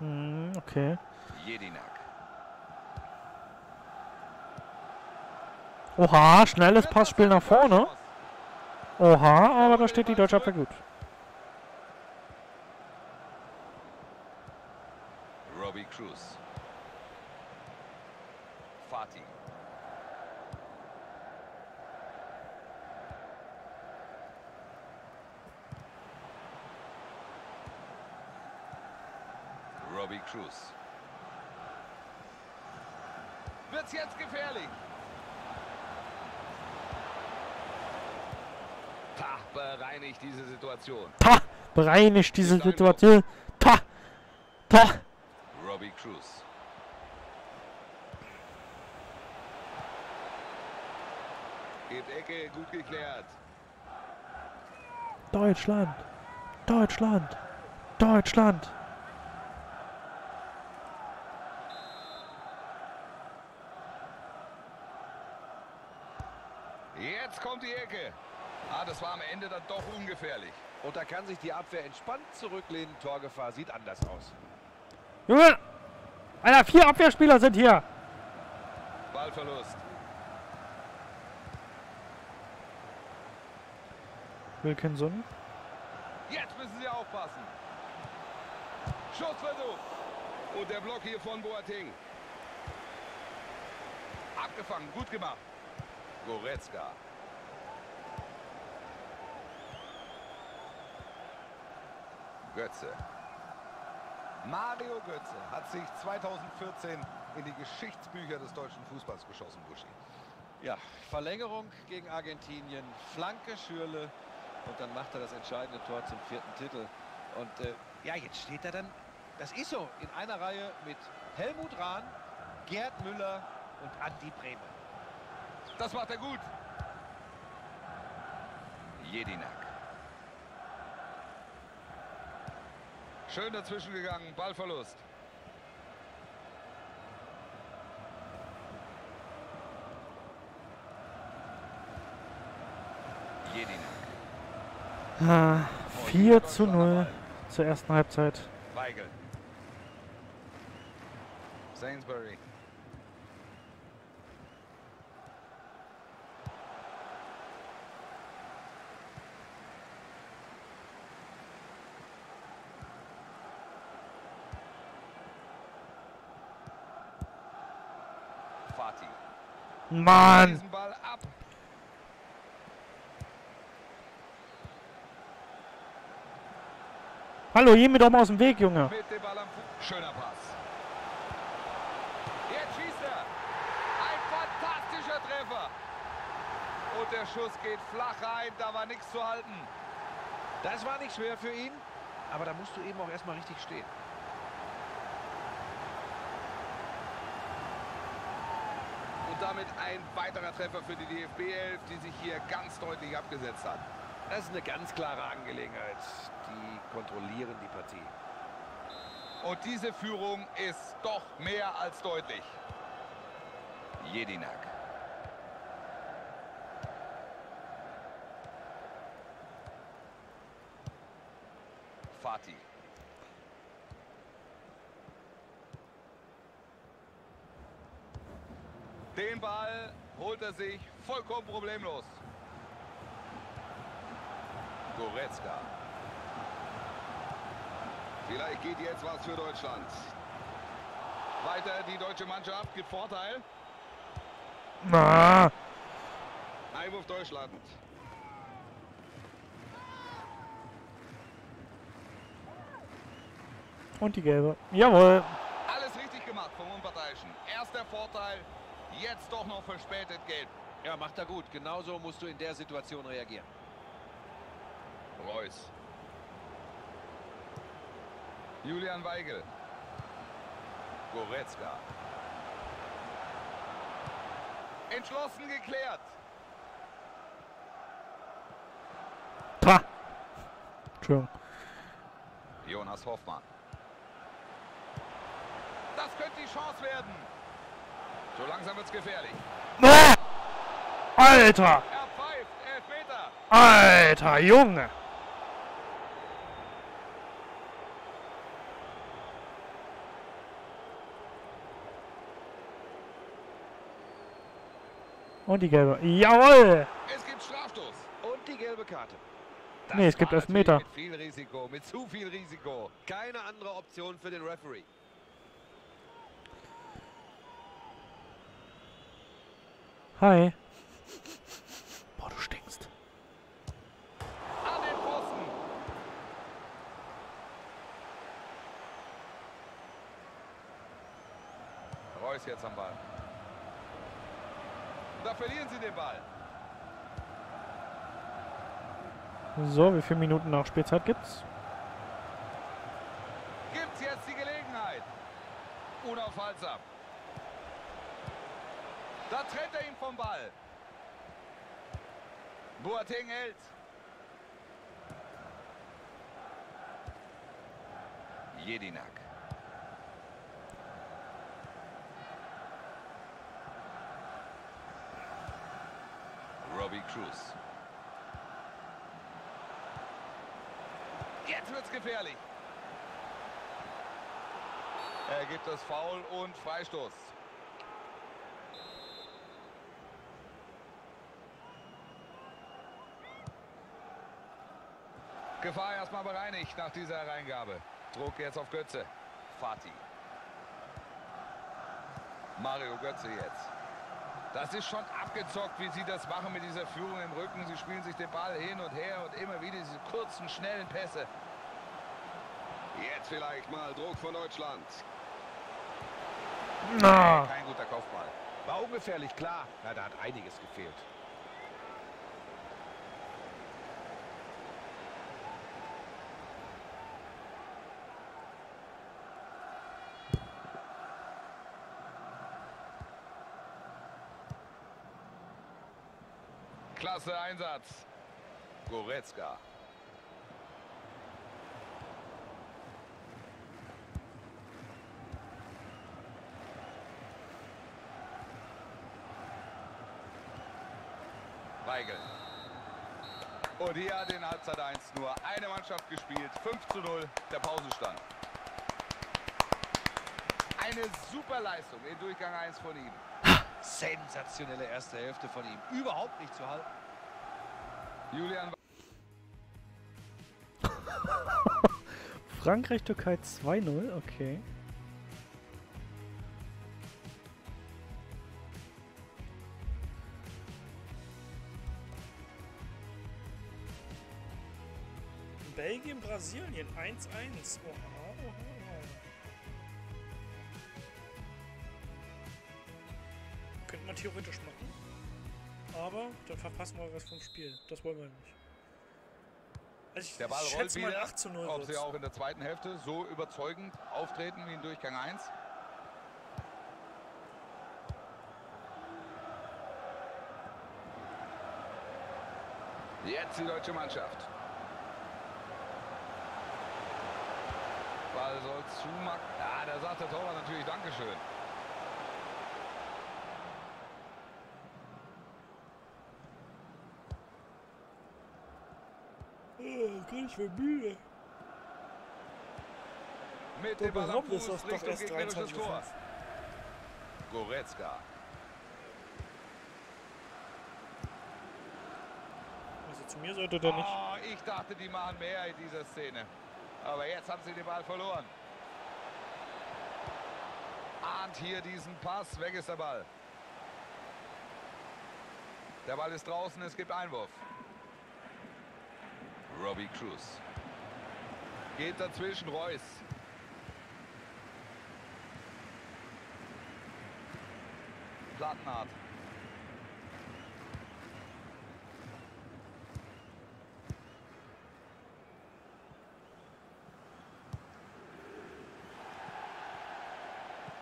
Hm, okay. Jedinak. Oha, schnelles Passspiel nach vorne. Oha, aber da steht die deutsche Abwehr gut. Robbie Cruz. Fatih. Robbie Cruz. Wird's jetzt gefährlich? Tach bereinigt diese Situation. Pa! Bereinigt diese Situation. Pa! Pa! Cruz. Gibt Ecke, gut geklärt. Deutschland! Deutschland! Deutschland! Jetzt kommt die Ecke. Ah, das war am Ende dann doch ungefährlich. Und da kann sich die Abwehr entspannt zurücklehnen. Torgefahr sieht anders aus. Junge! Alter, vier Abwehrspieler sind hier! Ballverlust. Wilkinson. Jetzt müssen sie aufpassen. Schussversuch. Und der Block hier von Boateng. Abgefangen, gut gemacht. Goretzka. Götze. Mario Götze hat sich 2014 in die Geschichtsbücher des deutschen Fußballs geschossen, Buschi. Ja, Verlängerung gegen Argentinien, Flanke Schürle und dann macht er das entscheidende Tor zum vierten Titel. Und äh, ja, jetzt steht er dann, das ist so, in einer Reihe mit Helmut Rahn, Gerd Müller und Andi Brehme. Das macht er gut. Jedinak. Schön dazwischen gegangen, Ballverlust. Ah, 4 zu 0 zur ersten Halbzeit. Weigel. Sainsbury. Fatih. Mann! Hallo, geh mir doch mal aus dem Weg, Junge. Schöner Pass. Jetzt schießt er. Ein fantastischer Treffer. Und der Schuss geht flach rein. Da war nichts zu halten. Das war nicht schwer für ihn, aber da musst du eben auch erstmal richtig stehen. Und damit ein weiterer Treffer für die DFB 11, die sich hier ganz deutlich abgesetzt hat. Das ist eine ganz klare Angelegenheit. Die kontrollieren die Partie. Und diese Führung ist doch mehr als deutlich. Jedinak. Fatih. Den Ball holt er sich vollkommen problemlos. Goretzka. Vielleicht geht jetzt was für Deutschland. Weiter die deutsche Mannschaft gibt Vorteil. Na, Einwurf Deutschland. und die gelbe. Jawohl. Alles richtig gemacht vom Unparteiischen. Erster Vorteil, jetzt doch noch verspätet gelb. Ja, macht er gut. Genauso musst du in der Situation reagieren. Reus. Julian Weigel. Goretzka. Entschlossen geklärt. Pa! Entschuldigung. Jonas Hoffmann. Das könnte die Chance werden. So langsam wird's gefährlich. Ah! Alter! Alter, Junge! Und die gelbe. Jawoll! Es gibt Strafstoß und die gelbe Karte. Das nee, es gibt Elfmeter. Mit viel Risiko, mit zu viel Risiko. Keine andere Option für den Referee. Hi. Boah, du stinkst. An den Pfosten. Reus jetzt am Ball. Da verlieren sie den Ball. So, wie viele Minuten nach Spielzeit gibt's? Gibt's jetzt die Gelegenheit. Unaufhaltsam. Da trennt er ihn vom Ball. Boateng hält. Jedinak. Robbie Cruz. Jetzt wird's gefährlich. Er gibt das Foul und Freistoß. Gefahr erstmal bereinigt nach dieser Hereingabe. Druck jetzt auf Götze. Fatih. Mario Götze jetzt. Das ist schon abgezockt, wie sie das machen mit dieser Führung im Rücken. Sie spielen sich den Ball hin und her und immer wieder diese kurzen, schnellen Pässe. Jetzt vielleicht mal Druck von Deutschland. Na, Kein guter Kopfball. War ungefährlich, klar. Ja, da hat einiges gefehlt. Klasse Einsatz. Goretzka. Weigel. Und hier hat in Halbzeit 1 nur eine Mannschaft gespielt. 5 zu 0, der Pausenstand. Eine super Leistung in Durchgang 1 von ihm. Sensationelle erste Hälfte von ihm. Überhaupt nicht zu halten. Julian Frankreich, Türkei 2-0, okay. Belgien, Brasilien 1-1. Oha, theoretisch machen. Aber dann verpassen wir was vom Spiel. Das wollen wir nicht. Also ich Der Ball rollt wieder. 8 zu 0 Ob sie wird's. auch in der zweiten Hälfte so überzeugend auftreten wie in Durchgang 1. Jetzt die deutsche Mannschaft. Ball soll zumachen. Ja, da sagt der Torwart natürlich Dankeschön. Oh ich bin müde. Mit dem Ball am Fuß das doch Richtung erst gegnerisches 23.05 Tor. Goretzka. Also zu mir sollte der nicht. Oh, ich dachte, die machen mehr in dieser Szene. Aber jetzt haben sie den Ball verloren. Ahnt hier diesen Pass. Weg ist der Ball. Der Ball ist draußen. Es gibt Einwurf. Robbie Cruz. Geht dazwischen. Reus. Plattenhardt.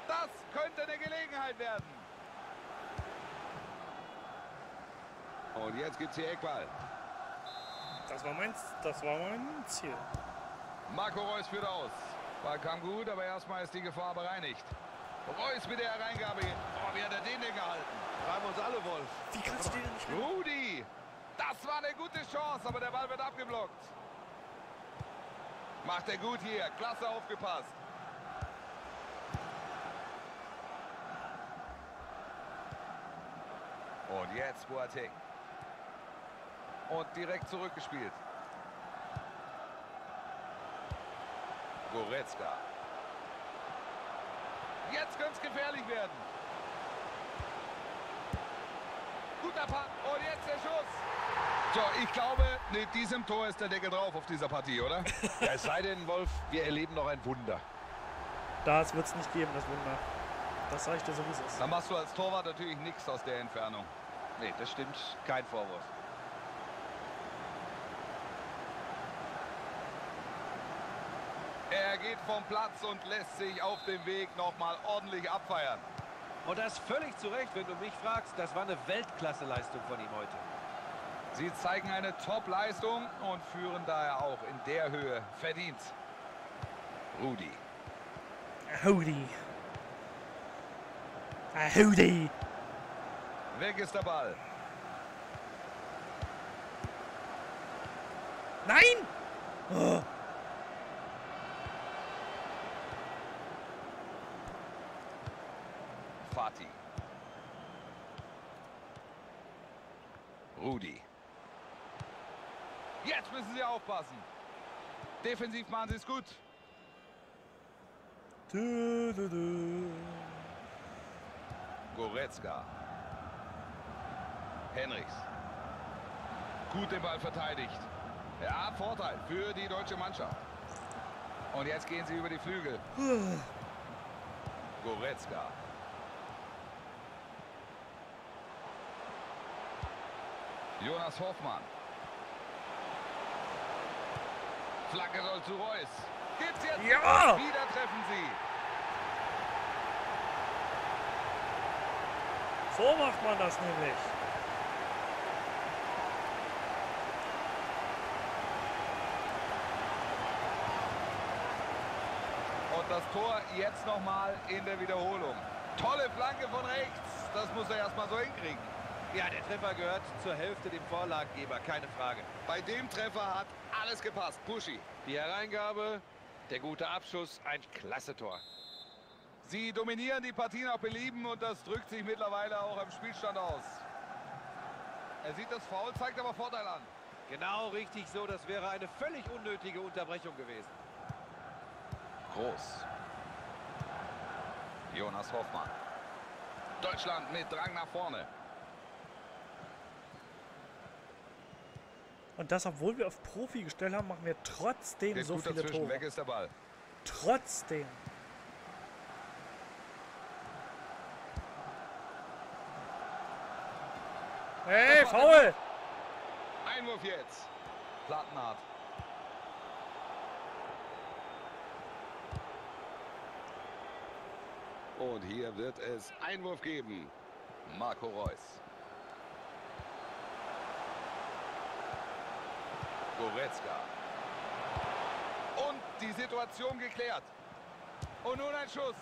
Das könnte eine Gelegenheit werden. Und jetzt gibt's hier Eckball. Das war mein, das war mein Ziel. Marco Reus führt aus. Ball kam gut, aber erstmal ist die Gefahr bereinigt. Reus mit der Hereingabe. Oh, wie hat er den denn gehalten? Treiben uns alle, Wolf. Wie kannst du den denn nicht Rudi! Das war eine gute Chance, aber der Ball wird abgeblockt. Macht er gut hier. Klasse aufgepasst. Und jetzt Boateng. Und direkt zurückgespielt. Goretzka. Jetzt könnte es gefährlich werden. Guter Pass. Und jetzt der Schuss. So, ich glaube, mit diesem Tor ist der Deckel drauf auf dieser Partie, oder? Ja, es sei denn, Wolf, wir erleben noch ein Wunder. Das wird es nicht geben, das Wunder. Das sage ich dir so, wie es ist. Dann machst du als Torwart natürlich nichts aus der Entfernung. Nee, das stimmt. Kein Vorwurf. Er geht vom Platz und lässt sich auf dem Weg nochmal ordentlich abfeiern. Und das völlig zu Recht, wenn du mich fragst. Das war eine Weltklasse-Leistung von ihm heute. Sie zeigen eine Top-Leistung und führen daher auch in der Höhe verdient. Rudi. Ah, Howdy. Weg ist der Ball. Nein! Oh. Fatih. Rudi. Jetzt müssen sie aufpassen. Defensiv machen sie es gut. Du, du, du. Goretzka. Henrichs. Gut den Ball verteidigt. Ja, Vorteil für die deutsche Mannschaft. Und jetzt gehen sie über die Flügel. Goretzka. Jonas Hoffmann. Flanke soll zu Reus. Gibt's jetzt? Ja! Wieder treffen sie. So macht man das nämlich. Und das Tor jetzt nochmal in der Wiederholung. Tolle Flanke von rechts. Das muss er erstmal so hinkriegen. Ja, der Treffer gehört zur Hälfte dem Vorlagengeber, keine Frage. Bei dem Treffer hat alles gepasst. Buschi. Die Hereingabe, der gute Abschuss, ein klasse Tor. Sie dominieren die Partie nach Belieben und das drückt sich mittlerweile auch am Spielstand aus. Er sieht das Foul, zeigt aber Vorteil an. Genau richtig so, das wäre eine völlig unnötige Unterbrechung gewesen. Groß. Jonas Hoffmann. Deutschland mit Drang nach vorne. Und das, obwohl wir auf Profi gestellt haben, machen wir trotzdem Geht so viele dazwischen, weg Tore. ist der Ball. Trotzdem. Hey, faul! Einwurf jetzt. Plattenhardt. Und hier wird es Einwurf geben. Marco Reus. Goretzka. Und die Situation geklärt. Und nun ein Schuss.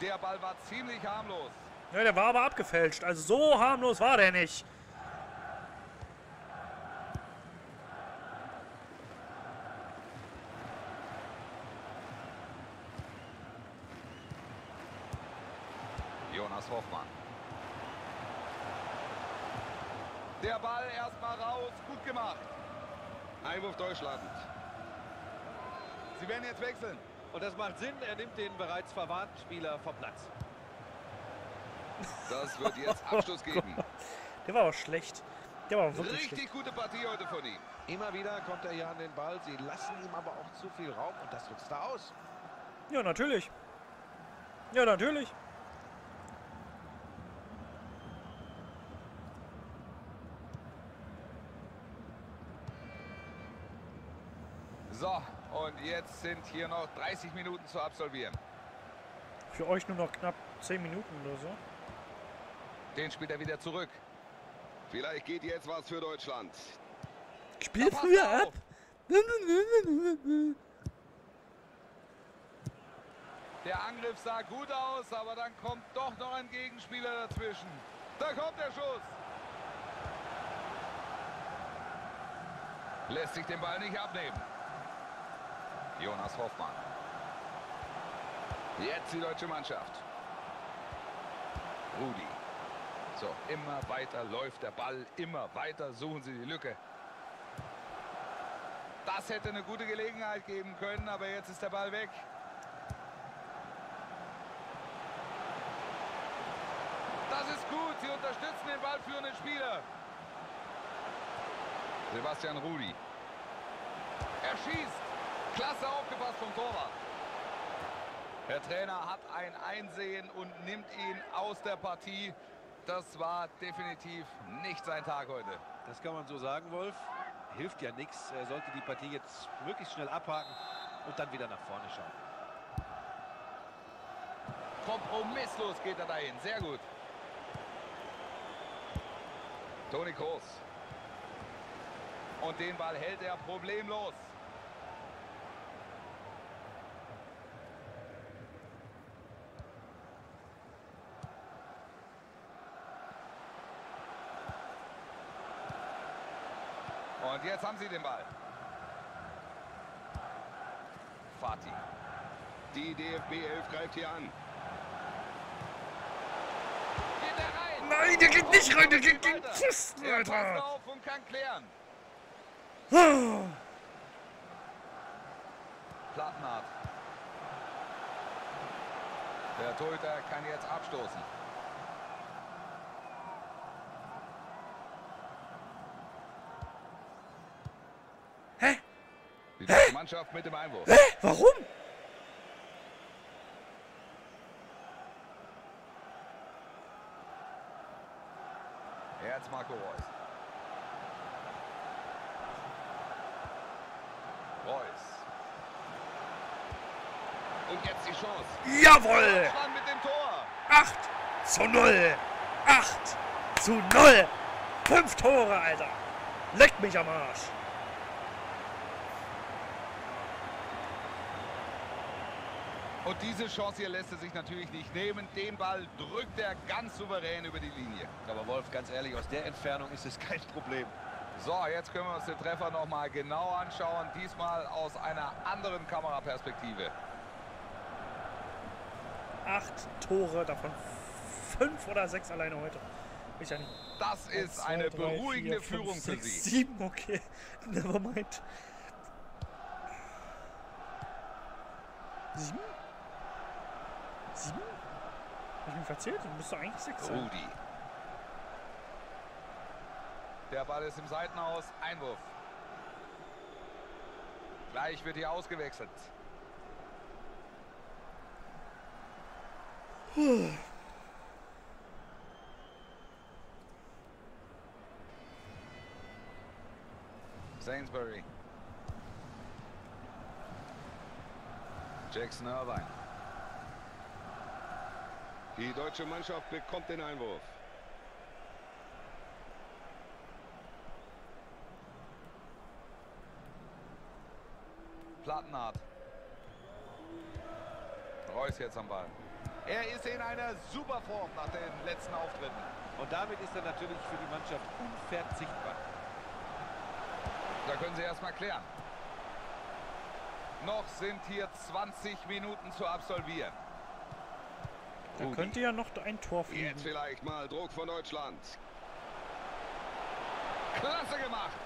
Der Ball war ziemlich harmlos. Ja, der war aber abgefälscht. Also so harmlos war der nicht. Jonas Hoffmann. Der Ball erstmal raus. Gut gemacht. Einwurf Deutschland. Sie werden jetzt wechseln. Und das macht Sinn, er nimmt den bereits verwahrten Spieler vom Platz. Das wird jetzt Abschluss geben. Der war auch schlecht. Der war wirklich schlecht. Richtig gute Partie heute von ihm. Immer wieder kommt er hier an den Ball. Sie lassen ihm aber auch zu viel Raum und das nutzt er aus. Ja, natürlich. Ja, natürlich. So, und jetzt sind hier noch 30 Minuten zu absolvieren. Für euch nur noch knapp 10 Minuten oder so. Den spielt er wieder zurück. Vielleicht geht jetzt was für Deutschland. Spiel früher ab. Der Angriff sah gut aus, aber dann kommt doch noch ein Gegenspieler dazwischen. Da kommt der Schuss. Lässt sich den Ball nicht abnehmen. Jonas Hoffmann. Jetzt die deutsche Mannschaft. Rudi. So, immer weiter läuft der Ball, immer weiter suchen sie die Lücke. Das hätte eine gute Gelegenheit geben können, aber jetzt ist der Ball weg. Das ist gut, sie unterstützen den ballführenden Spieler. Sebastian Rudi. Er schießt. Klasse aufgepasst vom Torwart. Der Trainer hat ein Einsehen und nimmt ihn aus der Partie. Das war definitiv nicht sein Tag heute. Das kann man so sagen, Wolf. Hilft ja nichts. Er sollte die Partie jetzt möglichst schnell abhaken und dann wieder nach vorne schauen. Kompromisslos geht er dahin. Sehr gut. Toni Kroos. Und den Ball hält er problemlos. Und jetzt haben sie den Ball. Fatih. Die DFB 11 greift hier an. Geht er rein? Nein, der geht nicht rein, der geht gegen. Pfosten, Er Alter. auf und kann klären. Plattenhardt. Der Torhüter kann jetzt abstoßen. Hä? Die deutsche Mannschaft mit dem Einwurf. Hä? Warum? Jetzt Marco Reus. Reus. Und jetzt die Chance. Jawohl! Mit dem Tor. 8 zu 0. 8 zu 0. Fünf Tore, Alter. Leckt mich am Arsch. Und diese Chance hier lässt er sich natürlich nicht nehmen. Den Ball drückt er ganz souverän über die Linie. Aber Wolf, ganz ehrlich, aus der Entfernung ist es kein Problem. So, jetzt können wir uns den Treffer noch mal genau anschauen. Diesmal aus einer anderen Kameraperspektive. Acht Tore, davon fünf oder sechs alleine heute. Ich nicht. Das ist Eins, zwei, eine drei, beruhigende vier, fünf, Führung für sechs, Sie. Sieben, okay. Nevermind. Sieben? Sieben? Hab ich mich verzählt? Das müsste eigentlich sechs sein. Rudi. Der Ball ist im Seitenhaus. Einwurf. Gleich wird hier ausgewechselt. Sainsbury. Jackson Irvine. Die deutsche Mannschaft bekommt den Einwurf. Plattenhardt. Reus jetzt am Ball. Er ist in einer super Form nach den letzten Auftritten. Und damit ist er natürlich für die Mannschaft unverzichtbar. Da können sie erstmal klären. Noch sind hier 20 Minuten zu absolvieren. Da könnte ja noch ein Tor Jetzt fliegen. vielleicht mal Druck von Deutschland. Klasse gemacht.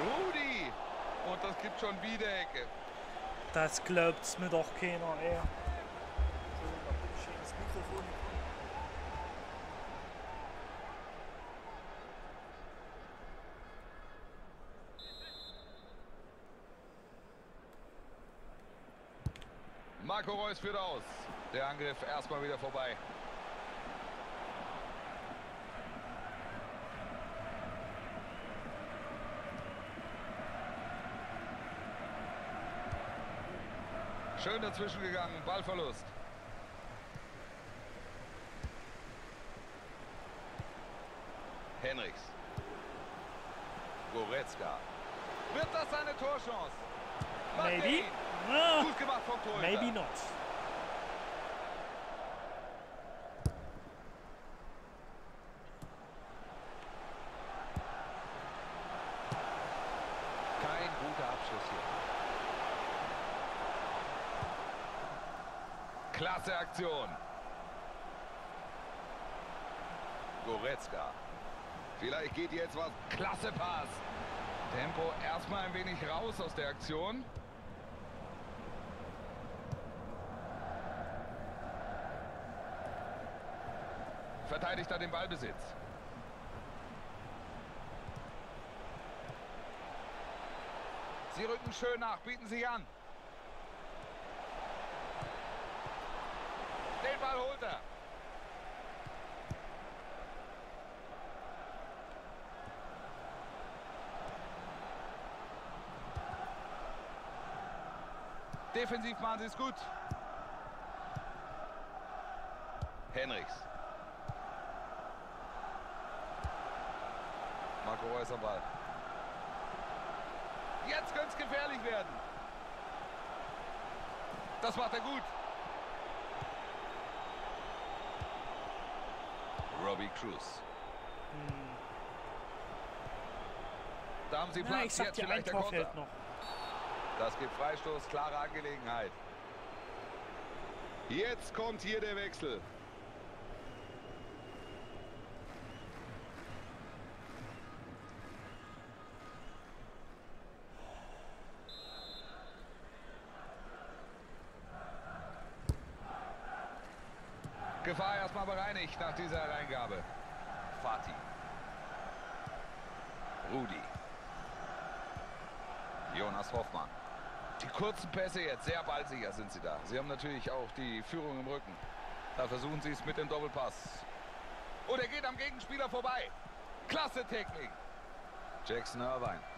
Rudi. Und das gibt schon wieder Ecke. Das glaubt's mir doch keiner, ey. Marco Reus führt aus. Der Angriff erstmal wieder vorbei. Schön dazwischen gegangen, Ballverlust. Henrichs. Goretzka. Wird das seine Torchance? Maybe. ihn. Ah, Gut gemacht vom Torhüter. maybe not. Kein guter Abschluss hier. Klasse Aktion. Goretzka. Vielleicht geht jetzt was. Klasse Pass. Tempo erstmal ein wenig raus aus der Aktion. Verteidigt er den Ballbesitz. Sie rücken schön nach, bieten sich an. Ball holt er. Defensiv machen sie es gut. Henrichs. Marco Reus am Ball. Jetzt könnte es gefährlich werden. Das macht er gut. Robbie Cruz. Da haben sie Platz. Na, ich sag Jetzt vielleicht der Konter. noch. Das gibt Freistoß, klare Angelegenheit. Jetzt kommt hier der Wechsel. Gefahr erstmal bereinigt nach dieser Hereingabe. Fatih. Rudi. Jonas Hoffmann. Die kurzen Pässe jetzt, sehr ballsicher sind sie da. Sie haben natürlich auch die Führung im Rücken. Da versuchen sie es mit dem Doppelpass. Und er geht am Gegenspieler vorbei. Klasse Technik. Jackson Irvine.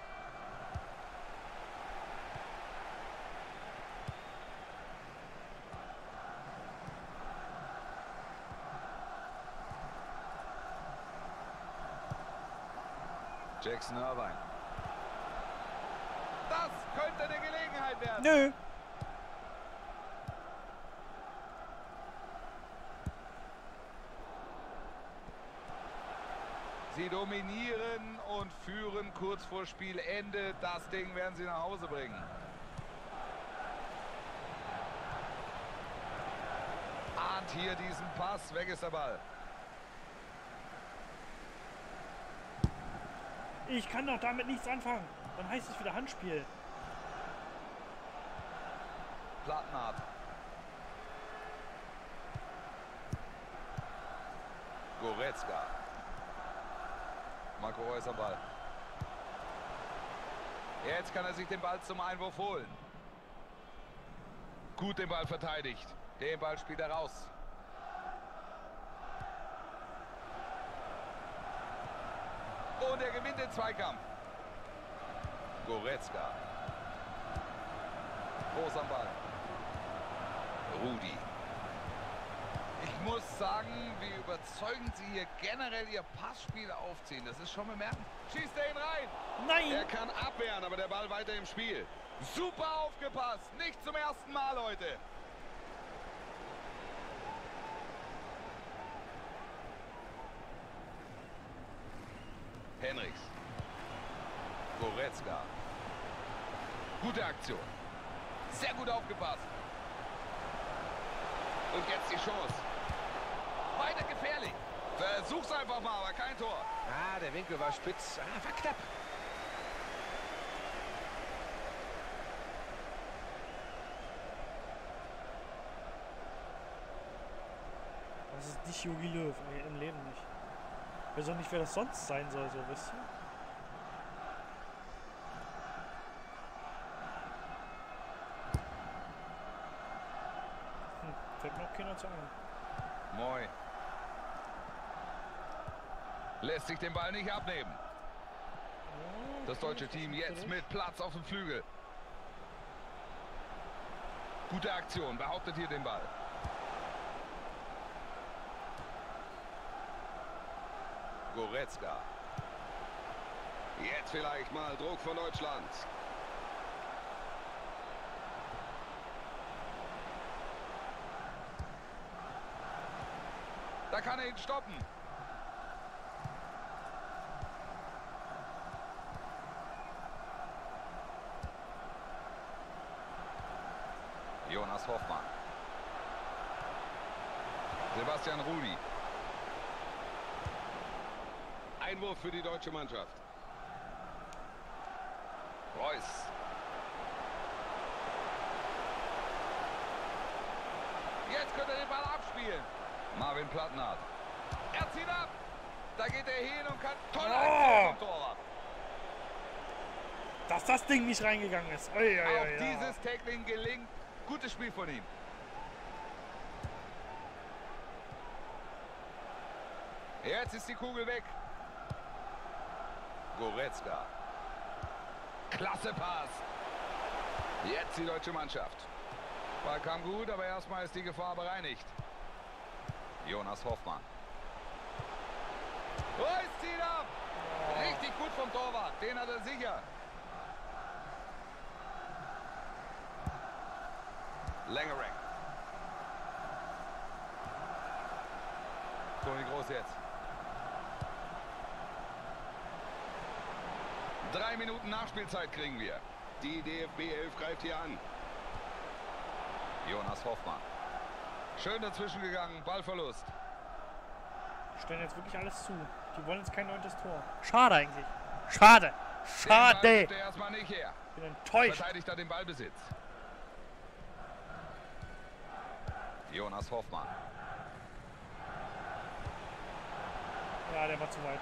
Jackson Irvine. Das könnte eine Gelegenheit werden. Nö. Sie dominieren und führen kurz vor Spielende. Das Ding werden sie nach Hause bringen. Ahnt hier diesen Pass. Weg ist der Ball. Ich kann doch damit nichts anfangen. Dann heißt es wieder Handspiel. Plattenhardt. Goretzka. Marco Reus am Ball. Jetzt kann er sich den Ball zum Einwurf holen. Gut den Ball verteidigt. Den Ball spielt er raus. Und er gewinnt den Zweikampf. Goretzka. Groß am Ball. Rudi. Ich muss sagen, wie überzeugend sie hier generell ihr Passspiel aufziehen. Das ist schon bemerkenswert. Schießt er ihn rein. Nein! Er kann abwehren, aber der Ball weiter im Spiel. Super aufgepasst. Nicht zum ersten Mal heute. Henrichs. Goretzka. Gute Aktion. Sehr gut aufgepasst. Und jetzt die Chance. Weiter gefährlich. Versuch's einfach mal, aber kein Tor. Ah, der Winkel war spitz. Ah, war knapp. Das ist nicht Jogi Löw, ey, im Leben nicht. Ich weiß auch nicht, wer das sonst sein soll, so wisst ihr? Hm, fällt mir auch keiner zu ein. Moi. Lässt sich den Ball nicht abnehmen. Das deutsche Team jetzt mit Platz auf dem Flügel. Gute Aktion, behauptet hier den Ball. Goretzka. Jetzt vielleicht mal Druck von Deutschland. Da kann er ihn stoppen. Jonas Hoffmann. Sebastian Rudi. Einwurf für die deutsche Mannschaft. Reus. Jetzt könnte er den Ball abspielen. Marvin Plattenhardt. Er zieht ab. Da geht er hin und kann toll Oh. Torwart. Dass das Ding nicht reingegangen ist. Ui, ui, Auch ja. dieses Tackling gelingt. Gutes Spiel von ihm. Jetzt ist die Kugel weg. Goretzka. Klasse Pass. Jetzt die deutsche Mannschaft. Ball kam gut, aber erstmal ist die Gefahr bereinigt. Jonas Hoffmann. Reus zieht ab. Richtig gut vom Torwart. Den hat er sicher. Längering. Toni Groß jetzt. Drei Minuten Nachspielzeit kriegen wir. Die DFB 11 greift hier an. Jonas Hoffmann. Schön dazwischen gegangen. Ballverlust. Die stellen jetzt wirklich alles zu. Die wollen jetzt kein neuntes Tor. Schade eigentlich. Schade. Schade. her. Bin enttäuscht. Verteidigt er den Ballbesitz. Jonas Hoffmann. Ja, der war zu weit.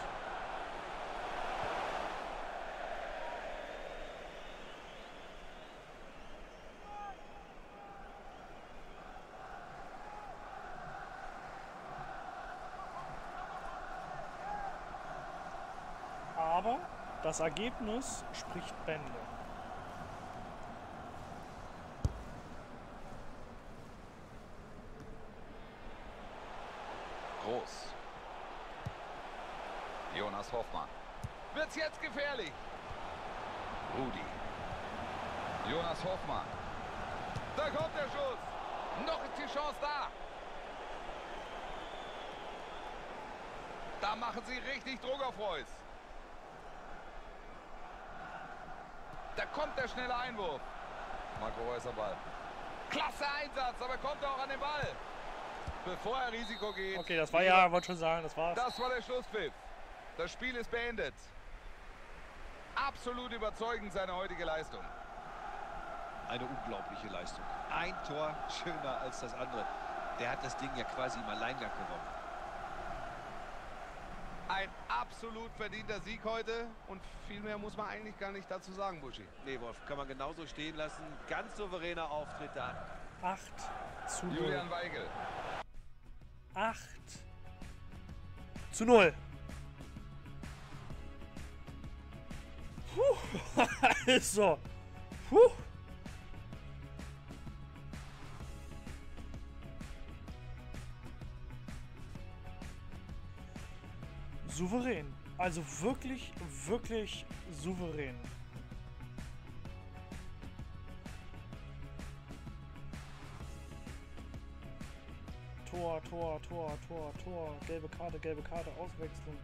Aber das Ergebnis spricht Bände. Groß. Jonas Hoffmann. Wird's jetzt gefährlich? Rudi. Jonas Hoffmann. Da kommt der Schuss. Noch ist die Chance da. Da machen sie richtig Druck auf Reus. Kommt der schnelle Einwurf. Marco Reus am Ball. Klasse Einsatz, aber kommt auch an den Ball. Bevor er Risiko geht. Okay, das war ja, wollte schon sagen, das war's. Das war der Schlusspfiff. Das Spiel ist beendet. Absolut überzeugend seine heutige Leistung. Eine unglaubliche Leistung. Ein Tor schöner als das andere. Der hat das Ding ja quasi im Alleingang gewonnen. Absolut verdienter Sieg heute und viel mehr muss man eigentlich gar nicht dazu sagen, Buschi. Nee, Wolf, kann man genauso stehen lassen. Ganz souveräner Auftritt da. 8 zu 0. Julian Weigel. 8 zu 0. Puh, also. Puh. Souverän. Also wirklich, wirklich souverän. Tor, Tor, Tor, Tor, Tor, gelbe Karte, gelbe Karte, Auswechslung.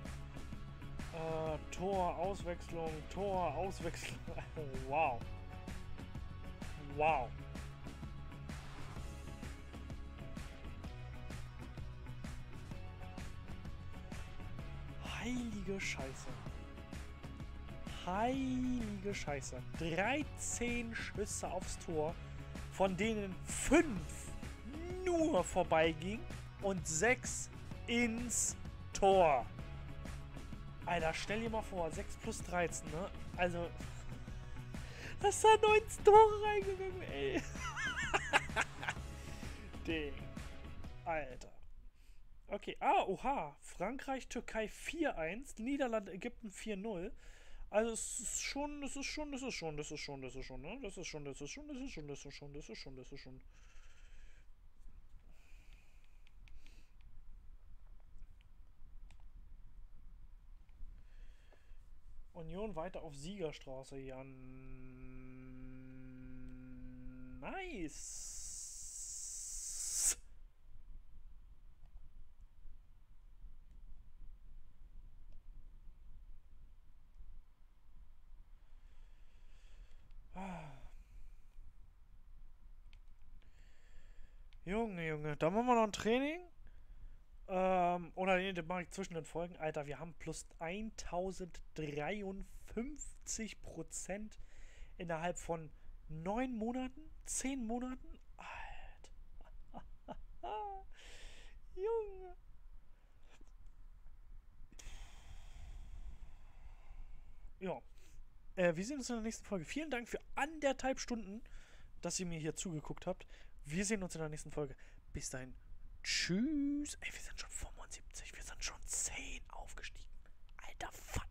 Äh, Tor, Auswechslung, Tor, Auswechslung. wow. Wow. Heilige Scheiße. Heilige Scheiße. 13 Schüsse aufs Tor, von denen 5 nur vorbeiging und 6 ins Tor. Alter, stell dir mal vor, 6 plus 13, ne? Also, dass da 19 Tore reingegangen, ey. Ding. Alter. Okay, ah, oha. Frankreich, Türkei 4-1, Niederlande, Ägypten 4-0. Also es ist schon, das ist schon, das ist schon, das ist schon, das ist schon, ne? Das ist schon, das ist schon, das ist schon, das ist schon, das ist schon, das ist schon. Union weiter auf Siegerstraße, Jan. Nice. Ah. Junge, Junge, da machen wir noch ein Training. Ähm, oder nee, das mache ich zwischen den Folgen. Alter, wir haben plus 1053 Prozent innerhalb von neun Monaten, zehn Monaten. Alter. Junge. Ja. Äh, wir sehen uns in der nächsten Folge. Vielen Dank für anderthalb Stunden, dass ihr mir hier zugeguckt habt. Wir sehen uns in der nächsten Folge. Bis dahin. Tschüss. Ey, wir sind schon 75. Wir sind schon 10 aufgestiegen. Alter Fuck.